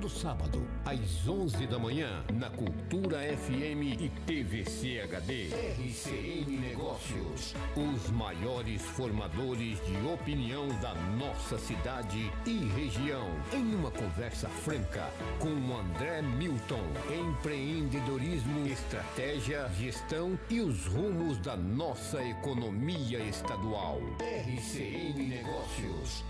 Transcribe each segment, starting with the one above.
Todo sábado, às 11 da manhã, na Cultura FM e TVC HD. RCN Negócios. Os maiores formadores de opinião da nossa cidade e região. Em uma conversa franca com André Milton. Empreendedorismo, estratégia, gestão e os rumos da nossa economia estadual. RCN Negócios.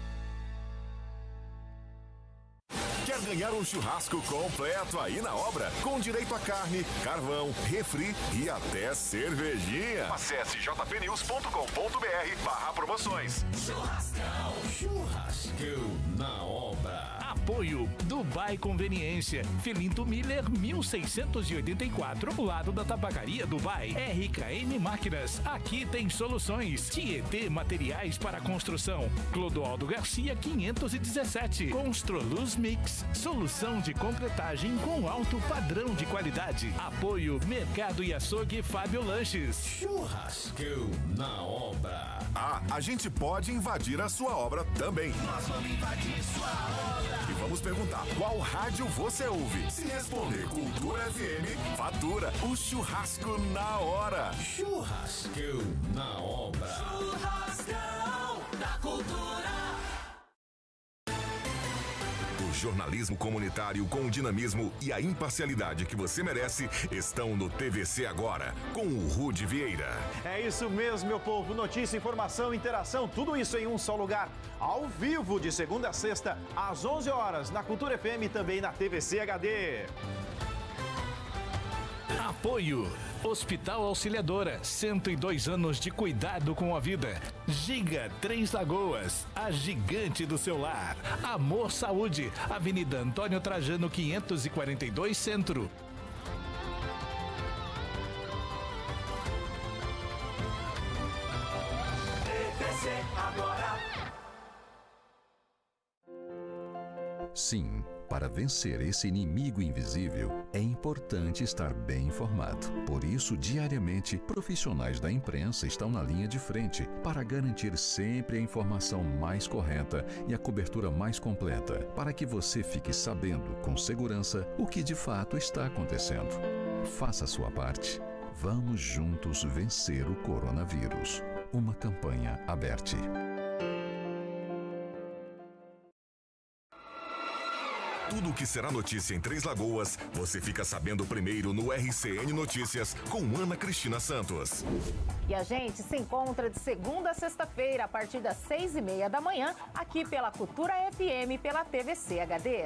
Quer ganhar um churrasco completo aí na obra? Com direito a carne, carvão, refri e até cervejinha. Acesse jpnews.com.br barra promoções. Churrascão, churrascão na obra. Apoio Dubai Conveniência, Filinto Miller 1684, lado da Tabacaria Dubai. RKM Máquinas, aqui tem soluções. Tietê Materiais para Construção. Clodoaldo Garcia 517. Construluz Mix, solução de concretagem com alto padrão de qualidade. Apoio Mercado e Açougue Fábio Lanches. Churrascão na obra. Ah, a gente pode invadir a sua obra também. Nós vamos invadir sua obra. E vamos perguntar qual rádio você ouve. Se responder Cultura FM, fatura o churrasco na hora. Churrascão na obra. Churrascão da Cultura. O jornalismo comunitário com o dinamismo e a imparcialidade que você merece estão no TVC agora, com o Rude Vieira. É isso mesmo, meu povo. Notícia, informação, interação, tudo isso em um só lugar. Ao vivo, de segunda a sexta, às 11 horas, na Cultura FM e também na TVC HD. Apoio Hospital Auxiliadora, 102 anos de cuidado com a vida. Giga Três Lagoas, a gigante do seu lar. Amor Saúde, Avenida Antônio Trajano 542 Centro. Agora. Sim, para vencer esse inimigo invisível, é importante estar bem informado. Por isso, diariamente, profissionais da imprensa estão na linha de frente para garantir sempre a informação mais correta e a cobertura mais completa, para que você fique sabendo com segurança o que de fato está acontecendo. Faça a sua parte. Vamos juntos vencer o coronavírus. Uma campanha aberta. Tudo o que será notícia em Três Lagoas, você fica sabendo primeiro no RCN Notícias com Ana Cristina Santos. E a gente se encontra de segunda a sexta-feira, a partir das seis e meia da manhã, aqui pela Cultura FM e pela TVC HD.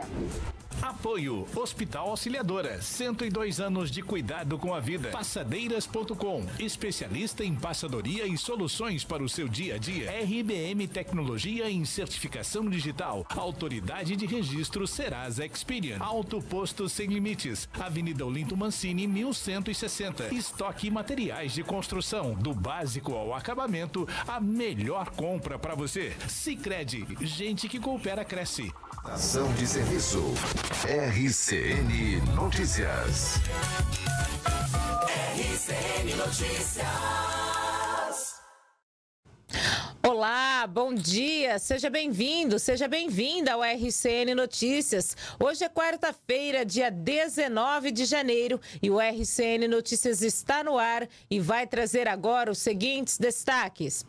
Apoio Hospital Auxiliadora, 102 anos de cuidado com a vida. Passadeiras.com, especialista em passadoria e soluções para o seu dia a dia. RBM Tecnologia em certificação digital. Autoridade de registro Serasa Experian. Alto Posto Sem Limites. Avenida Olinto Mancini, 1160. Estoque e materiais de construção. Do básico ao acabamento, a melhor compra para você. Sicredi, gente que coopera cresce. Ação de serviço. RCN Notícias. RCN Notícias. Olá, bom dia, seja bem-vindo, seja bem-vinda ao RCN Notícias. Hoje é quarta-feira, dia 19 de janeiro, e o RCN Notícias está no ar e vai trazer agora os seguintes destaques.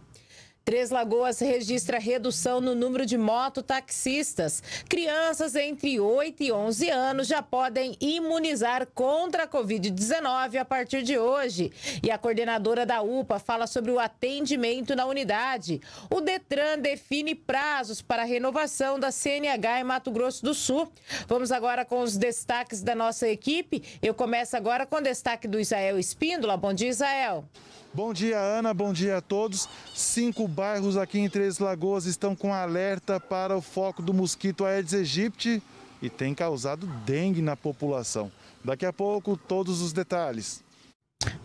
Três Lagoas registra redução no número de mototaxistas. Crianças entre 8 e 11 anos já podem imunizar contra a Covid-19 a partir de hoje. E a coordenadora da UPA fala sobre o atendimento na unidade. O Detran define prazos para a renovação da CNH em Mato Grosso do Sul. Vamos agora com os destaques da nossa equipe. Eu começo agora com o destaque do Israel Espíndola. Bom dia, Israel. Bom dia, Ana. Bom dia a todos. Cinco bairros aqui em Três Lagoas estão com alerta para o foco do mosquito Aedes aegypti e tem causado dengue na população. Daqui a pouco, todos os detalhes.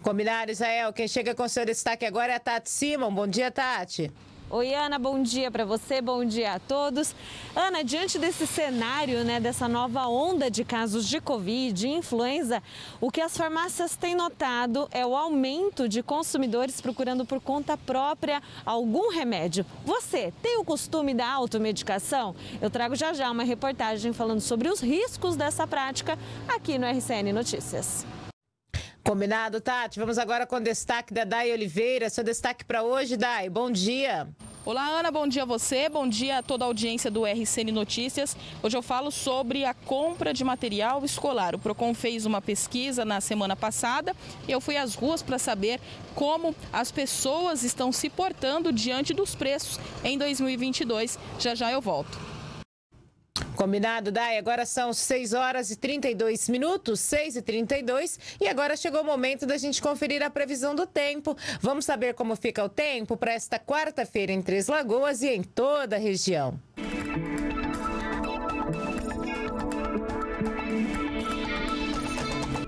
Combinado, Israel. Quem chega com seu destaque agora é a Tati Simon. Bom dia, Tati. Oi, Ana, bom dia para você, bom dia a todos. Ana, diante desse cenário, né, dessa nova onda de casos de Covid e influenza, o que as farmácias têm notado é o aumento de consumidores procurando por conta própria algum remédio. Você tem o costume da automedicação? Eu trago já já uma reportagem falando sobre os riscos dessa prática aqui no RCN Notícias. Combinado, Tati. Vamos agora com o destaque da Dai Oliveira. Seu destaque para hoje, Dai. Bom dia. Olá, Ana, bom dia a você, bom dia a toda a audiência do RCN Notícias. Hoje eu falo sobre a compra de material escolar. O Procon fez uma pesquisa na semana passada e eu fui às ruas para saber como as pessoas estão se portando diante dos preços em 2022. Já já eu volto. Combinado, Dai. Agora são 6 horas e 32 minutos, 6 e 32 e agora chegou o momento da gente conferir a previsão do tempo. Vamos saber como fica o tempo para esta quarta-feira em Três Lagoas e em toda a região.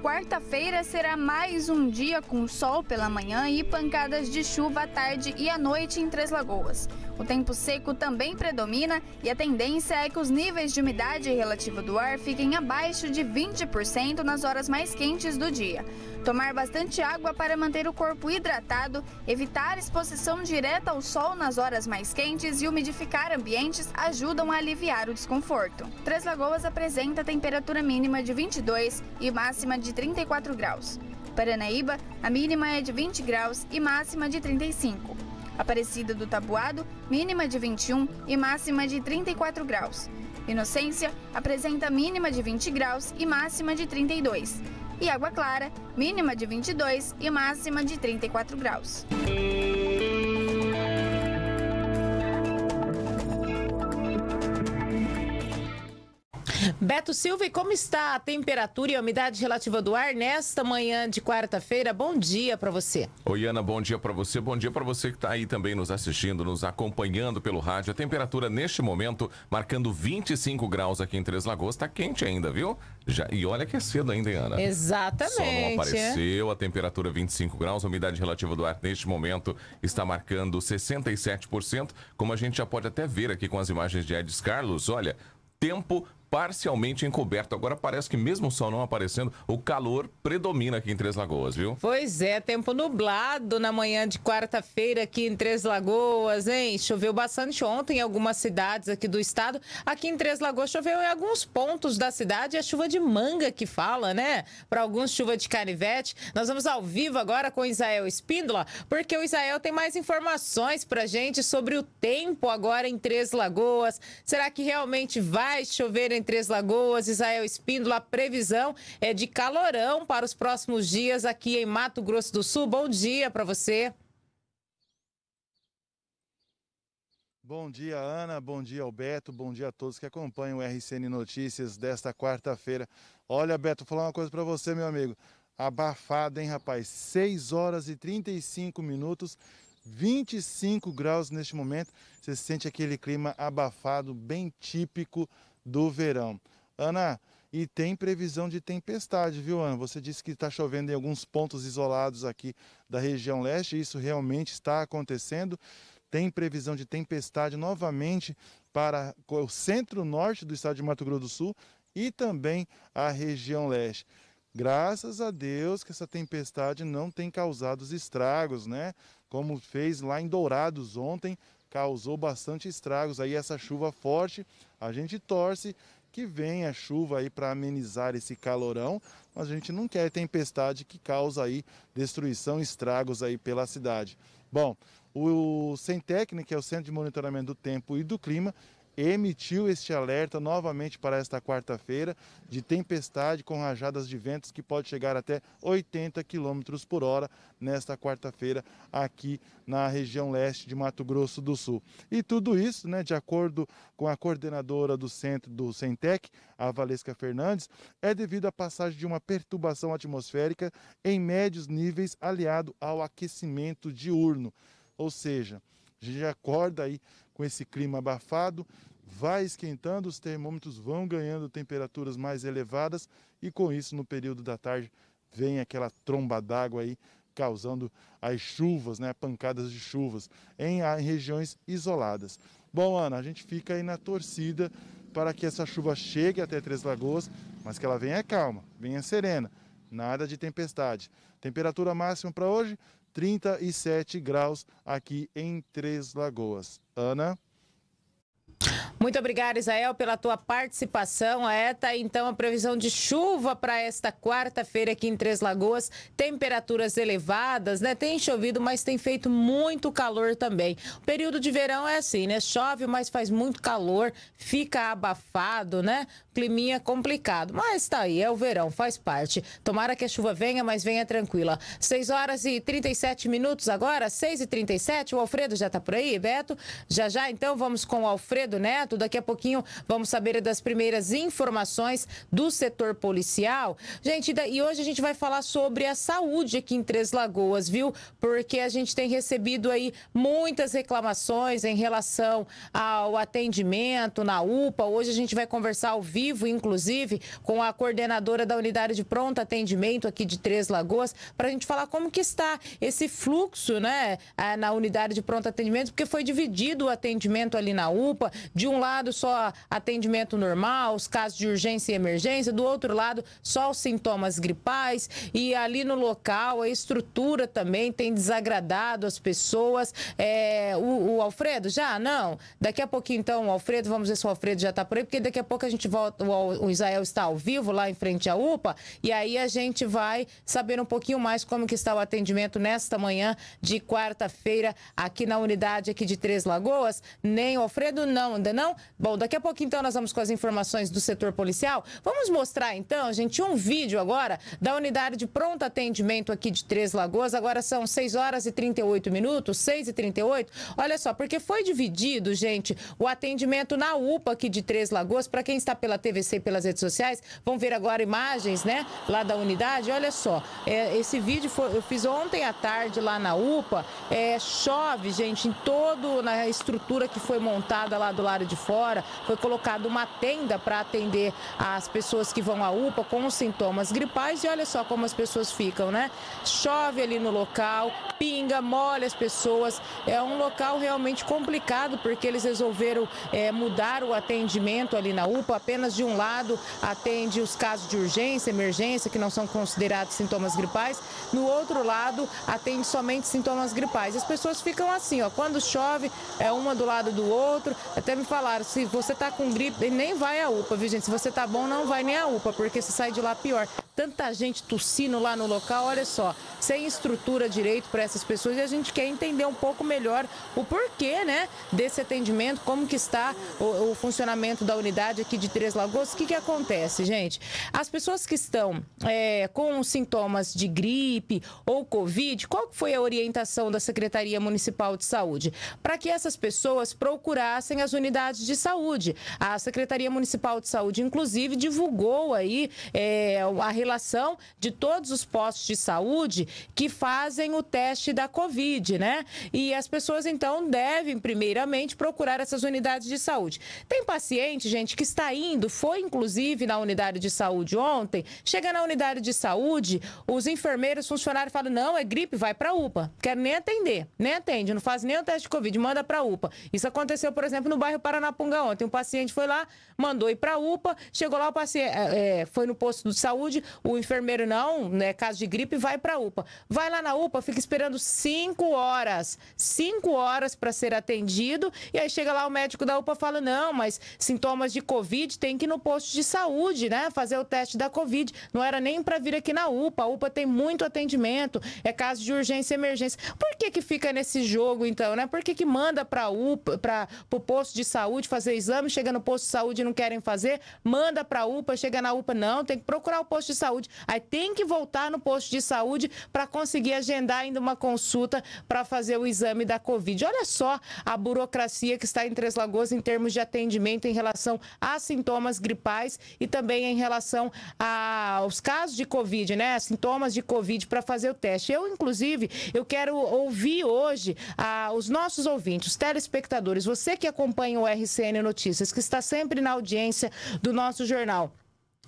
Quarta-feira será mais um dia com sol pela manhã e pancadas de chuva à tarde e à noite em Três Lagoas. O tempo seco também predomina e a tendência é que os níveis de umidade relativa do ar fiquem abaixo de 20% nas horas mais quentes do dia. Tomar bastante água para manter o corpo hidratado, evitar exposição direta ao sol nas horas mais quentes e umidificar ambientes ajudam a aliviar o desconforto. Três Lagoas apresenta temperatura mínima de 22 e máxima de 34 graus. Paranaíba, a mínima é de 20 graus e máxima de 35. Aparecida do Tabuado, mínima de 21 e máxima de 34 graus. Inocência apresenta mínima de 20 graus e máxima de 32. E Água Clara, mínima de 22 e máxima de 34 graus. Beto Silva, e como está a temperatura e a umidade relativa do ar nesta manhã de quarta-feira? Bom dia para você. Oi, Ana, bom dia para você. Bom dia para você que está aí também nos assistindo, nos acompanhando pelo rádio. A temperatura neste momento marcando 25 graus aqui em Três Lagoas. Está quente ainda, viu? Já, e olha que é cedo ainda, hein, Ana? Exatamente. Só não apareceu a temperatura 25 graus, a umidade relativa do ar neste momento está marcando 67%, como a gente já pode até ver aqui com as imagens de Edis Carlos. Olha, tempo parcialmente encoberto. Agora parece que mesmo o sol não aparecendo, o calor predomina aqui em Três Lagoas, viu? Pois é, tempo nublado na manhã de quarta-feira aqui em Três Lagoas, hein? Choveu bastante ontem em algumas cidades aqui do estado. Aqui em Três Lagoas choveu em alguns pontos da cidade, é chuva de manga que fala, né? Para alguns chuva de canivete. Nós vamos ao vivo agora com Isael Espíndola, porque o Isael tem mais informações pra gente sobre o tempo agora em Três Lagoas. Será que realmente vai chover em em Três Lagoas, Israel Espíndola, a previsão é de calorão para os próximos dias aqui em Mato Grosso do Sul. Bom dia para você. Bom dia, Ana. Bom dia, Alberto. Bom dia a todos que acompanham o RCN Notícias desta quarta-feira. Olha, Beto, vou falar uma coisa para você, meu amigo. Abafado, hein, rapaz? 6 horas e 35 minutos, 25 graus neste momento. Você sente aquele clima abafado, bem típico do verão. Ana, e tem previsão de tempestade, viu, Ana? Você disse que está chovendo em alguns pontos isolados aqui da região leste, isso realmente está acontecendo. Tem previsão de tempestade novamente para o centro-norte do estado de Mato Grosso do Sul e também a região leste. Graças a Deus que essa tempestade não tem causado os estragos, né? Como fez lá em Dourados ontem, causou bastante estragos. Aí essa chuva forte, a gente torce que venha chuva aí para amenizar esse calorão, mas a gente não quer tempestade que causa aí destruição, estragos aí pela cidade. Bom, o Centec, que é o Centro de Monitoramento do Tempo e do Clima, emitiu este alerta novamente para esta quarta-feira de tempestade com rajadas de ventos que pode chegar até 80 km por hora nesta quarta-feira aqui na região leste de Mato Grosso do Sul. E tudo isso, né, de acordo com a coordenadora do centro do Centec, a Valesca Fernandes, é devido à passagem de uma perturbação atmosférica em médios níveis aliado ao aquecimento diurno. Ou seja, a gente acorda aí com esse clima abafado, vai esquentando, os termômetros vão ganhando temperaturas mais elevadas e com isso no período da tarde vem aquela tromba d'água aí causando as chuvas, né, pancadas de chuvas em, em regiões isoladas. Bom, Ana, a gente fica aí na torcida para que essa chuva chegue até Três Lagoas, mas que ela venha calma, venha serena, nada de tempestade. Temperatura máxima para hoje, 37 graus aqui em Três Lagoas. Ana? Muito obrigada, Isael, pela tua participação. É, tá então a previsão de chuva para esta quarta-feira aqui em Três Lagoas. Temperaturas elevadas, né? Tem chovido, mas tem feito muito calor também. O período de verão é assim, né? Chove, mas faz muito calor, fica abafado, né? Climinha complicado. Mas tá aí, é o verão, faz parte. Tomara que a chuva venha, mas venha tranquila. 6 horas e 37 minutos agora, 6 e 37 O Alfredo já tá por aí, Beto? Já já, então, vamos com o Alfredo Neto. Daqui a pouquinho vamos saber das primeiras informações do setor policial. Gente, e hoje a gente vai falar sobre a saúde aqui em Três Lagoas, viu? Porque a gente tem recebido aí muitas reclamações em relação ao atendimento na UPA. Hoje a gente vai conversar ao vivo, inclusive, com a coordenadora da unidade de pronto atendimento aqui de Três Lagoas, para a gente falar como que está esse fluxo, né, na unidade de pronto atendimento, porque foi dividido o atendimento ali na UPA, de um lado só atendimento normal, os casos de urgência e emergência, do outro lado só os sintomas gripais e ali no local a estrutura também tem desagradado as pessoas. É, o, o, Alfredo já? Não. Daqui a pouquinho então o Alfredo, vamos ver se o Alfredo já está por aí, porque daqui a pouco a gente volta, o, o Israel está ao vivo lá em frente à UPA e aí a gente vai saber um pouquinho mais como que está o atendimento nesta manhã de quarta-feira aqui na unidade aqui de Três Lagoas. Nem Alfredo não, ainda não? Bom, daqui a pouco então nós vamos com as informações do setor policial. Vamos mostrar então, gente, um vídeo agora da unidade de pronto atendimento aqui de Três Lagoas. Agora são 6 horas e 38 minutos, 6 e 38. Olha só, porque foi dividido, gente, o atendimento na UPA aqui de Três Lagoas. Para quem está pela TVC e pelas redes sociais, vão ver agora imagens, né, lá da unidade. Olha só, é, esse vídeo foi, eu fiz ontem à tarde lá na UPA. É, chove, gente, em todo na estrutura que foi montada lá do lado de fora. Foi colocada uma tenda para atender as pessoas que vão à UPA com os sintomas gripais e olha só como as pessoas ficam, né? Chove ali no local, pinga, molha as pessoas. É um local realmente complicado porque eles resolveram é, mudar o atendimento ali na UPA. Apenas de um lado atende os casos de urgência, emergência, que não são considerados sintomas gripais. No outro lado atende somente sintomas gripais. As pessoas ficam assim, ó, quando chove, é uma do lado do outro. Até me falaram, se você tá com gripe, nem vai à UPA, viu, gente? Se você tá bom, não vai nem à UPA, porque você sai de lá pior. Tanta gente tossindo lá no local, olha só, sem estrutura direito para essas pessoas e a gente quer entender um pouco melhor o porquê, né, desse atendimento, como que está o, o funcionamento da unidade aqui de Três Lagoas. O que que acontece, gente? As pessoas que estão é, com sintomas de gripe ou Covid, qual foi a orientação da Secretaria Municipal de Saúde? Para que essas pessoas procurassem as unidades de saúde. A Secretaria Municipal de Saúde, inclusive, divulgou aí é, a relação de todos os postos de saúde que fazem o teste da Covid, né? E as pessoas, então, devem, primeiramente, procurar essas unidades de saúde. Tem paciente, gente, que está indo, foi inclusive na unidade de saúde ontem, chega na unidade de saúde, os enfermeiros, funcionários falam: não, é gripe, vai para UPA. Quero nem atender, nem atende, não faz nem o teste de Covid, manda para UPA. Isso aconteceu, por exemplo, no bairro Paranapunga ontem. Um paciente foi lá, mandou ir para UPA, chegou lá, o paciente é, é, foi no posto de saúde, o enfermeiro não, né, caso de gripe, vai para UPA. Vai lá na UPA, fica esperando cinco horas, cinco horas para ser atendido, e aí chega lá o médico da UPA fala: não, mas sintomas de Covid tem que ir no posto de saúde, né, fazer o teste da Covid. Não era nem para vir aqui na UPA. A UPA tem muito atendimento, é caso de urgência e emergência. Por que que fica nesse jogo, então, né? Por que que manda para UPA, para o posto de saúde fazer exame, chega no posto de saúde e não querem fazer, manda para a UPA, chega na UPA, não, tem que procurar o posto de saúde. Aí tem que voltar no posto de saúde para conseguir agendar ainda uma consulta para fazer o exame da Covid. Olha só a burocracia que está em Três Lagoas em termos de atendimento em relação a sintomas gripais e também em relação aos casos de Covid, né? Sintomas de Covid para fazer o teste. Eu, inclusive, eu quero ouvir hoje ah, os nossos ouvintes, os telespectadores, você que acompanha o RCN Notícias, que está sempre na audiência do nosso jornal.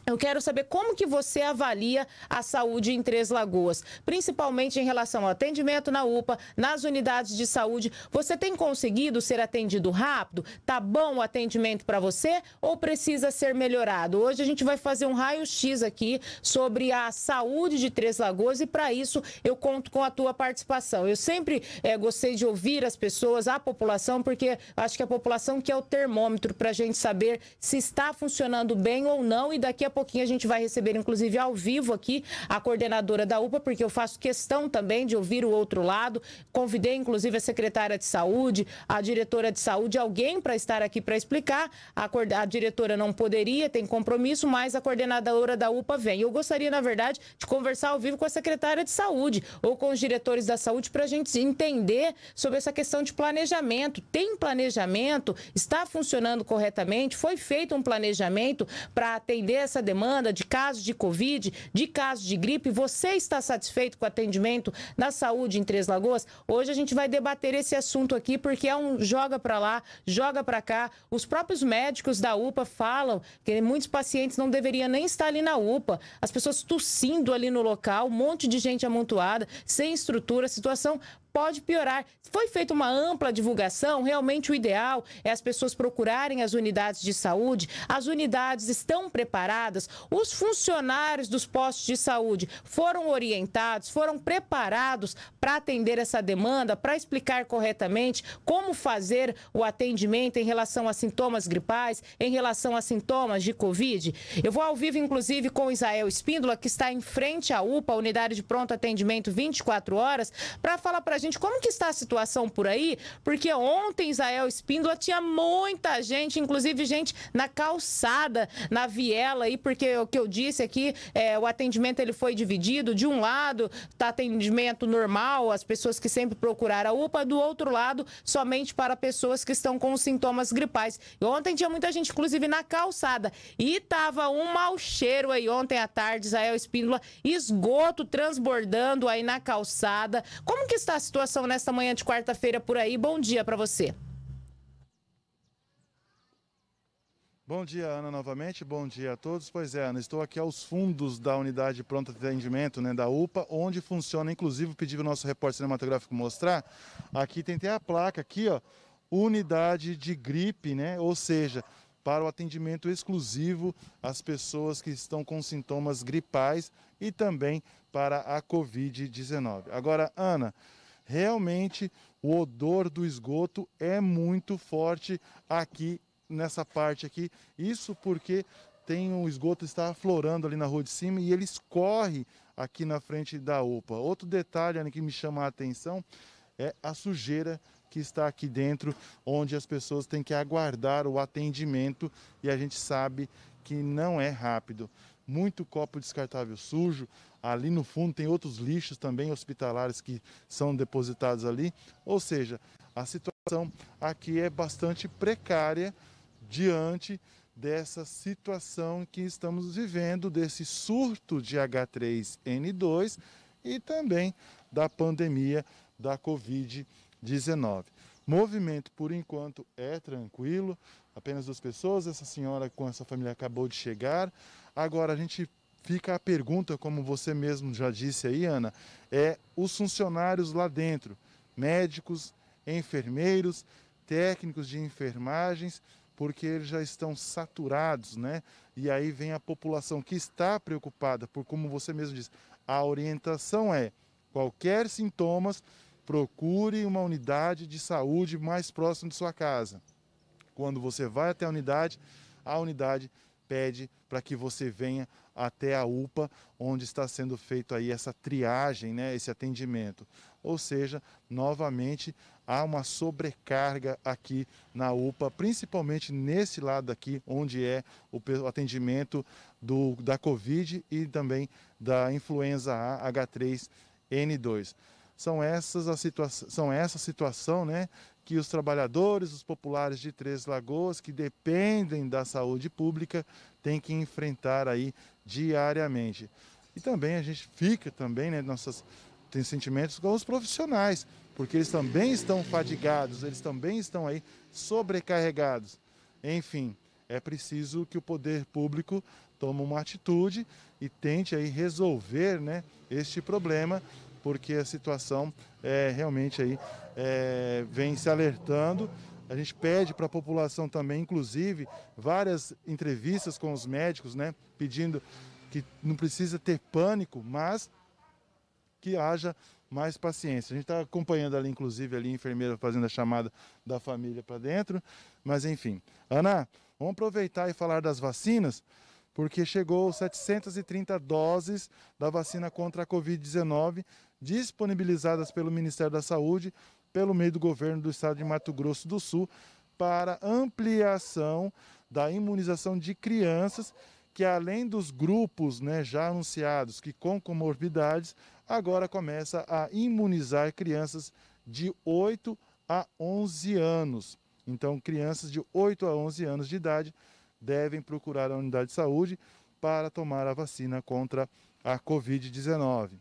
Eu quero saber como que você avalia a saúde em Três Lagoas, principalmente em relação ao atendimento na UPA, nas unidades de saúde. Você tem conseguido ser atendido rápido? Tá bom o atendimento para você ou precisa ser melhorado? Hoje a gente vai fazer um raio-x aqui sobre a saúde de Três Lagoas e para isso eu conto com a tua participação. Eu sempre é, gostei de ouvir as pessoas, a população, porque acho que a população que é o termômetro para a gente saber se está funcionando bem ou não e daqui a pouquinho a gente vai receber, inclusive, ao vivo aqui, a coordenadora da UPA, porque eu faço questão também de ouvir o outro lado. Convidei, inclusive, a secretária de saúde, a diretora de saúde, alguém para estar aqui para explicar. A, a diretora não poderia, tem compromisso, mas a coordenadora da UPA vem. Eu gostaria, na verdade, de conversar ao vivo com a secretária de saúde ou com os diretores da saúde para a gente entender sobre essa questão de planejamento. Tem planejamento? Está funcionando corretamente? Foi feito um planejamento para atender essa demanda de casos de Covid, de casos de gripe. Você está satisfeito com o atendimento na saúde em Três Lagoas? Hoje a gente vai debater esse assunto aqui porque é um joga para lá, joga para cá. Os próprios médicos da UPA falam que muitos pacientes não deveriam nem estar ali na UPA. As pessoas tossindo ali no local, um monte de gente amontoada, sem estrutura, situação pode piorar. Foi feita uma ampla divulgação, realmente o ideal é as pessoas procurarem as unidades de saúde. As unidades estão preparadas, os funcionários dos postos de saúde foram orientados, foram preparados para atender essa demanda, para explicar corretamente como fazer o atendimento em relação a sintomas gripais, em relação a sintomas de Covid. Eu vou ao vivo, inclusive, com Israel Espíndola, que está em frente à UPA, Unidade de Pronto Atendimento 24 horas, para falar para gente como que está a situação por aí, porque ontem Israel Espíndola tinha muita gente, inclusive gente na calçada, na viela aí, porque o que eu disse aqui, é, o atendimento ele foi dividido, de um lado tá atendimento normal, as pessoas que sempre procuraram a UPA, do outro lado somente para pessoas que estão com sintomas gripais. E ontem tinha muita gente, inclusive na calçada, e tava um mau cheiro aí ontem à tarde, Israel Espíndola, esgoto transbordando aí na calçada. Como que está a situação nesta manhã de quarta-feira por aí. Bom dia para você. Bom dia, Ana, novamente. Bom dia a todos. Pois é, Ana, estou aqui aos fundos da unidade de pronto atendimento né, da UPA, onde funciona, inclusive, pedi o nosso repórter cinematográfico mostrar. Aqui tem até a placa aqui, ó, unidade de gripe, né? Ou seja, para o atendimento exclusivo às pessoas que estão com sintomas gripais e também para a Covid-19. Agora, Ana, realmente o odor do esgoto é muito forte aqui nessa parte aqui. Isso porque tem um esgoto está aflorando ali na rua de cima e ele escorre aqui na frente da UPA. Outro detalhe que me chama a atenção é a sujeira que está aqui dentro, onde as pessoas têm que aguardar o atendimento e a gente sabe que não é rápido. Muito copo descartável sujo, Ali no fundo tem outros lixos também hospitalares que são depositados ali. Ou seja, a situação aqui é bastante precária diante dessa situação que estamos vivendo, desse surto de H3N2 e também da pandemia da Covid-19. Movimento, por enquanto, é tranquilo, apenas duas pessoas. Essa senhora com essa família acabou de chegar. Agora a gente fica a pergunta, como você mesmo já disse aí, Ana, é os funcionários lá dentro, médicos, enfermeiros, técnicos de enfermagens, porque eles já estão saturados, né? E aí vem a população que está preocupada, por como você mesmo disse, a orientação é qualquer sintomas, procure uma unidade de saúde mais próxima de sua casa. Quando você vai até a unidade, a unidade pede para que você venha até a UPA, onde está sendo feito aí essa triagem, né, esse atendimento. Ou seja, novamente há uma sobrecarga aqui na UPA, principalmente nesse lado aqui, onde é o atendimento do, da Covid e também da influenza A H3N2. São essas a situação, são essa situação, né, que os trabalhadores, os populares de Três Lagoas, que dependem da saúde pública, têm que enfrentar aí diariamente. E também a gente fica também, né, nossos tem sentimentos com os profissionais, porque eles também estão fadigados, eles também estão aí sobrecarregados. Enfim, é preciso que o poder público tome uma atitude e tente aí resolver né, este problema, porque a situação é, realmente aí é, vem se alertando. A gente pede para a população também, inclusive, várias entrevistas com os médicos, né, pedindo que não precisa ter pânico, mas que haja mais paciência. A gente está acompanhando ali, inclusive, ali a enfermeira fazendo a chamada da família para dentro, mas enfim. Ana, vamos aproveitar e falar das vacinas, porque chegou 730 doses da vacina contra a Covid-19 disponibilizadas pelo Ministério da Saúde, pelo meio do governo do estado de Mato Grosso do Sul, para ampliação da imunização de crianças que além dos grupos né, já anunciados que com comorbidades, agora começa a imunizar crianças de 8 a 11 anos. Então, crianças de 8 a 11 anos de idade devem procurar a unidade de saúde para tomar a vacina contra a Covid-19.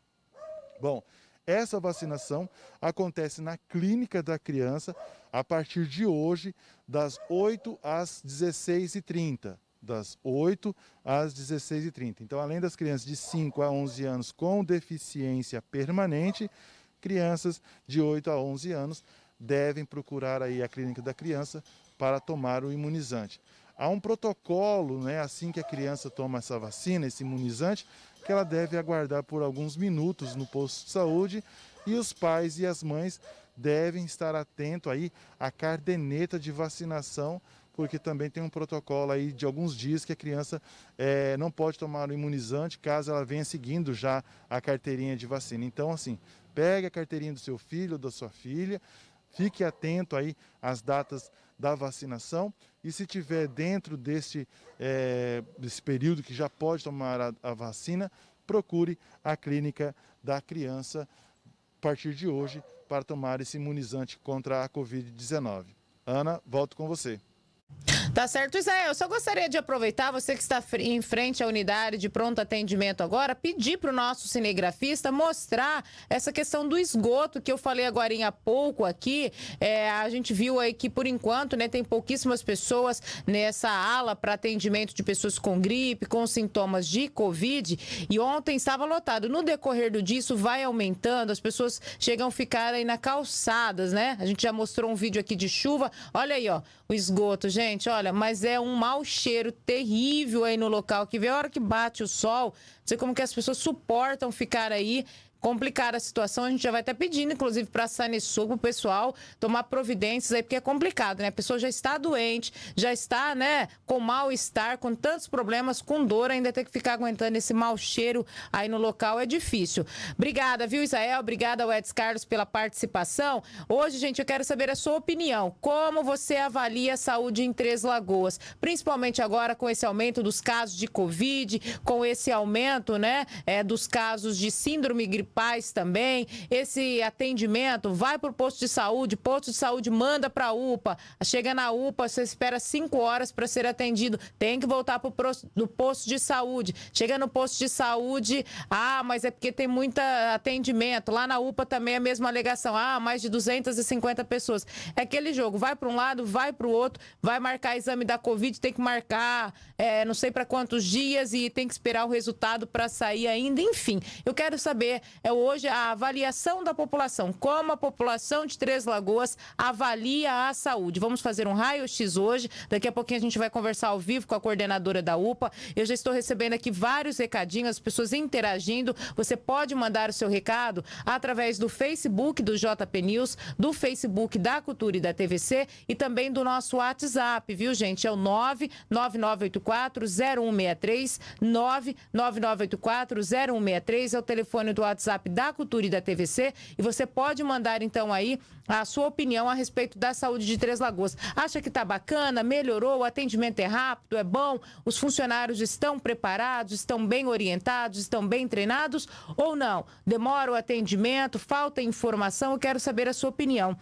Bom, essa vacinação acontece na clínica da criança a partir de hoje, das 8 às 16h30 das 8 às 16h30. Então, além das crianças de 5 a 11 anos com deficiência permanente, crianças de 8 a 11 anos devem procurar aí a clínica da criança para tomar o imunizante. Há um protocolo, né, assim que a criança toma essa vacina, esse imunizante, que ela deve aguardar por alguns minutos no posto de saúde e os pais e as mães devem estar atentos aí à cardeneta de vacinação porque também tem um protocolo aí de alguns dias que a criança é, não pode tomar o imunizante caso ela venha seguindo já a carteirinha de vacina. Então, assim, pegue a carteirinha do seu filho ou da sua filha, fique atento aí às datas da vacinação e se tiver dentro deste, é, desse período que já pode tomar a, a vacina, procure a clínica da criança a partir de hoje para tomar esse imunizante contra a Covid-19. Ana, volto com você. Tá certo, Israel. Eu só gostaria de aproveitar, você que está em frente à unidade de pronto atendimento agora, pedir para o nosso cinegrafista mostrar essa questão do esgoto que eu falei agora há pouco aqui. É, a gente viu aí que, por enquanto, né, tem pouquíssimas pessoas nessa ala para atendimento de pessoas com gripe, com sintomas de Covid. E ontem estava lotado. No decorrer do dia, isso vai aumentando, as pessoas chegam a ficar aí na calçadas, né? A gente já mostrou um vídeo aqui de chuva. Olha aí, ó, o esgoto, gente, olha Olha, mas é um mau cheiro terrível aí no local que vê a hora que bate o sol. Não sei como que as pessoas suportam ficar aí complicada a situação, a gente já vai estar pedindo, inclusive, para a Sanesul, para o pessoal tomar providências aí, porque é complicado, né? A pessoa já está doente, já está, né, com mal-estar, com tantos problemas, com dor, ainda ter que ficar aguentando esse mau cheiro aí no local é difícil. Obrigada, viu, Israel? Obrigada ao Edson Carlos pela participação. Hoje, gente, eu quero saber a sua opinião. Como você avalia a saúde em Três Lagoas? Principalmente agora com esse aumento dos casos de Covid, com esse aumento, né, é, dos casos de síndrome gripal pais também. Esse atendimento vai para o posto de saúde, posto de saúde manda para a UPA. Chega na UPA, você espera cinco horas para ser atendido. Tem que voltar para o posto de saúde. Chega no posto de saúde, ah, mas é porque tem muito atendimento. Lá na UPA também é a mesma alegação. Ah, mais de 250 pessoas. É aquele jogo, vai para um lado, vai para o outro, vai marcar exame da Covid, tem que marcar é, não sei para quantos dias e tem que esperar o resultado para sair ainda. Enfim, eu quero saber é hoje a avaliação da população, como a população de Três Lagoas avalia a saúde. Vamos fazer um raio-x hoje, daqui a pouquinho a gente vai conversar ao vivo com a coordenadora da UPA. Eu já estou recebendo aqui vários recadinhos, as pessoas interagindo. Você pode mandar o seu recado através do Facebook do JP News, do Facebook da Cultura e da TVC e também do nosso WhatsApp, viu, gente? É o 99984 0163 99984 0163 é o telefone do WhatsApp WhatsApp da Cultura e da TVC e você pode mandar então aí a sua opinião a respeito da saúde de Três Lagoas. Acha que está bacana? Melhorou? O atendimento é rápido? É bom? Os funcionários estão preparados? Estão bem orientados? Estão bem treinados? Ou não? Demora o atendimento? Falta informação? Eu quero saber a sua opinião.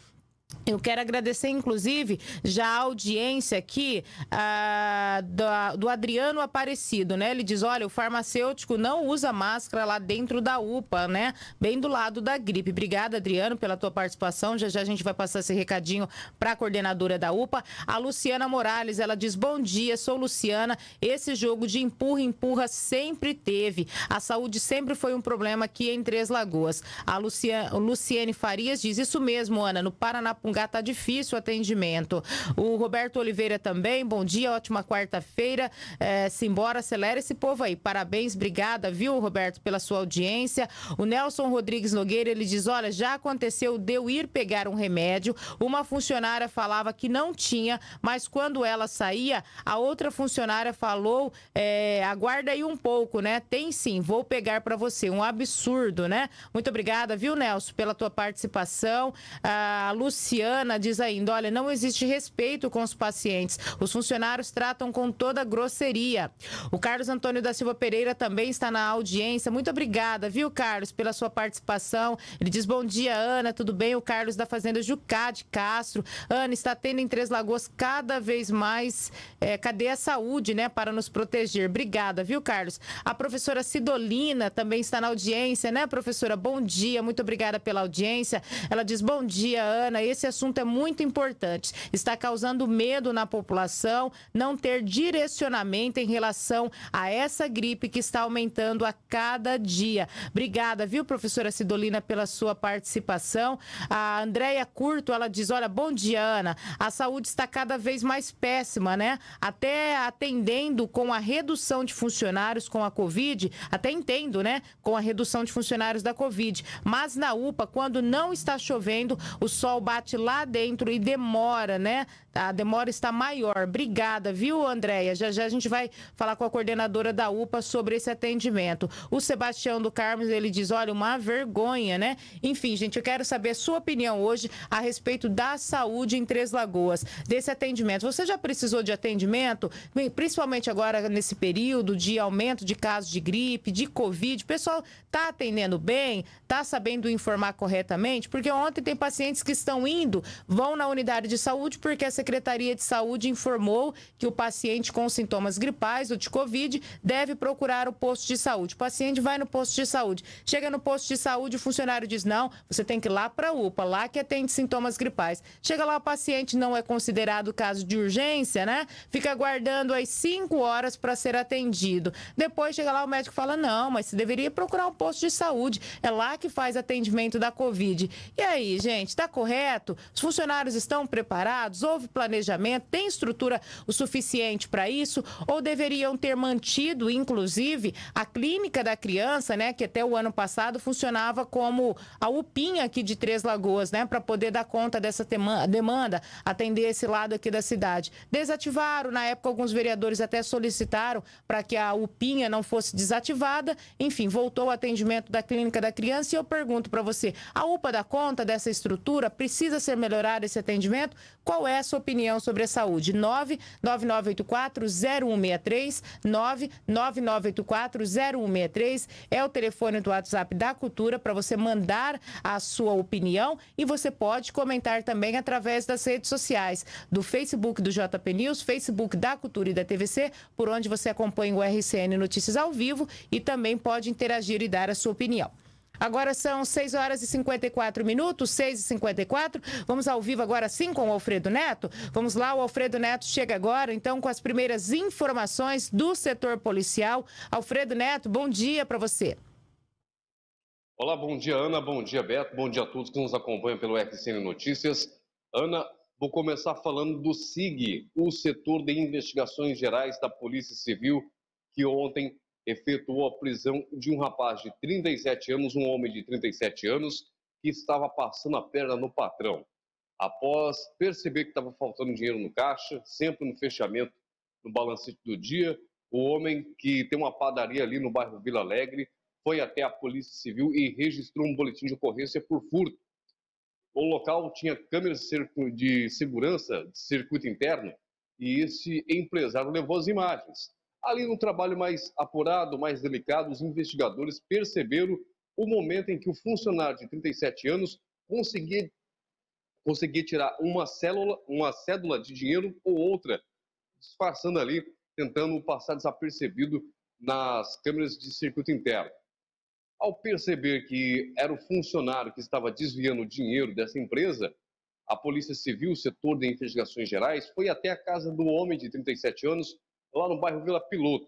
Eu quero agradecer, inclusive, já a audiência aqui ah, do, do, Adriano Aparecido, né? Ele diz: olha, o farmacêutico não usa máscara lá dentro da UPA, né? Bem do lado da gripe. Obrigada, Adriano, pela tua participação. Já já a gente vai passar esse recadinho para a coordenadora da UPA. A Luciana Morales, ela diz: bom dia, sou Luciana. Esse jogo de empurra-empurra sempre teve. A saúde sempre foi um problema aqui em Três Lagoas. A Luciane, Luciene Farias diz: isso mesmo, Ana, no Paraná Pungá tá difícil o atendimento. O Roberto Oliveira também, bom dia, ótima quarta-feira. É, simbora, acelera esse povo aí. Parabéns, obrigada, viu, Roberto, pela sua audiência. O Nelson Rodrigues Nogueira, ele diz: olha, já aconteceu de eu ir pegar um remédio. Uma funcionária falava que não tinha, mas quando ela saía, a outra funcionária falou: é, aguarda aí um pouco, né? Tem sim, vou pegar para você. Um absurdo, né? Muito obrigada, viu, Nelson, pela tua participação. A Luciana diz ainda: olha, não existe respeito com os pacientes. Os funcionários tratam com toda grosseria. O Carlos Antônio da Silva Pereira também está na audiência. Muito obrigada, viu, Carlos, pela sua participação. Ele diz: bom dia, Ana, tudo bem? O Carlos da Fazenda Jucá de Castro. Ana, está tendo em Três Lagoas cada vez mais. É, cadê a saúde, né, para nos proteger? Obrigada, viu, Carlos? A professora Sidolina também está na audiência, né, professora? Bom dia, muito obrigada pela audiência. Ela diz: bom dia, Ana. Esse assunto é muito importante. Está causando medo na população não ter direcionamento em relação a essa gripe que está aumentando a cada dia. Obrigada, viu, professora Sidolina, pela sua participação. A Andréia Curto, ela diz: olha, bom dia, Ana. A saúde está cada vez mais péssima, né? Até atendendo com a redução de funcionários com a Covid, até entendo, né? Com a redução de funcionários da Covid. Mas na UPA, quando não está chovendo, o sol bate lá dentro e demora, né? A demora está maior. Obrigada, viu, Andréia? Já já a gente vai falar com a coordenadora da UPA sobre esse atendimento. O Sebastião do Carlos, ele diz: olha, uma vergonha, né? Enfim, gente, eu quero saber a sua opinião hoje a respeito da saúde em Três Lagoas, desse atendimento. Você já precisou de atendimento, principalmente agora nesse período de aumento de casos de gripe, de Covid? O pessoal está atendendo bem? Está sabendo informar corretamente? Porque ontem tem pacientes que estão indo, vão na unidade de saúde porque a Secretaria de Saúde informou que o paciente com sintomas gripais ou de Covid deve procurar o posto de saúde. O paciente vai no posto de saúde. Chega no posto de saúde, o funcionário diz: não, você tem que ir lá para a UPA, lá que atende sintomas gripais. Chega lá, o paciente não é considerado caso de urgência, né? Fica aguardando aí cinco horas para ser atendido. Depois chega lá, o médico fala: não, mas você deveria procurar um posto de saúde. É lá que faz atendimento da Covid. E aí, gente, está correto? Os funcionários estão preparados? Houve planejamento? Tem estrutura o suficiente para isso? Ou deveriam ter mantido, inclusive, a clínica da criança, né? Que até o ano passado funcionava como a UPinha aqui de Três Lagoas, né? Para poder dar conta dessa demanda, atender esse lado aqui da cidade. Desativaram, na época, alguns vereadores até solicitaram para que a UPinha não fosse desativada. Enfim, voltou o atendimento da clínica da criança. E eu pergunto para você: a UPA dá conta dessa estrutura? Precisa ser melhorado esse atendimento? Qual é a opinião sobre a saúde? 99984-0163, 99984-0163 é o telefone do WhatsApp da Cultura para você mandar a sua opinião e você pode comentar também através das redes sociais, do Facebook do JP News, Facebook da Cultura e da TVC, por onde você acompanha o RCN Notícias ao vivo e também pode interagir e dar a sua opinião. Agora são 6 horas e 54 minutos, 6 e 54. Vamos ao vivo agora sim com o Alfredo Neto. Vamos lá, o Alfredo Neto chega agora, então, com as primeiras informações do setor policial. Alfredo Neto, bom dia para você. Olá, bom dia, Ana. Bom dia, Beto. Bom dia a todos que nos acompanham pelo RCN Notícias. Ana, vou começar falando do SIG, o setor de investigações gerais da Polícia Civil, que ontem efetuou a prisão de um rapaz de 37 anos, um homem de 37 anos, que estava passando a perna no patrão. Após perceber que estava faltando dinheiro no caixa, sempre no fechamento no balancete do dia, o homem que tem uma padaria ali no bairro Vila Alegre foi até a Polícia Civil e registrou um boletim de ocorrência por furto. O local tinha câmeras de segurança de circuito interno e esse empresário levou as imagens. Ali no trabalho mais apurado, mais delicado, os investigadores perceberam o momento em que o funcionário de 37 anos conseguia, conseguia tirar uma célula, uma cédula de dinheiro ou outra, disfarçando ali, tentando passar desapercebido nas câmeras de circuito interno. Ao perceber que era o funcionário que estava desviando o dinheiro dessa empresa, a Polícia Civil, setor de investigações gerais, foi até a casa do homem de 37 anos, lá no bairro Vila Piloto.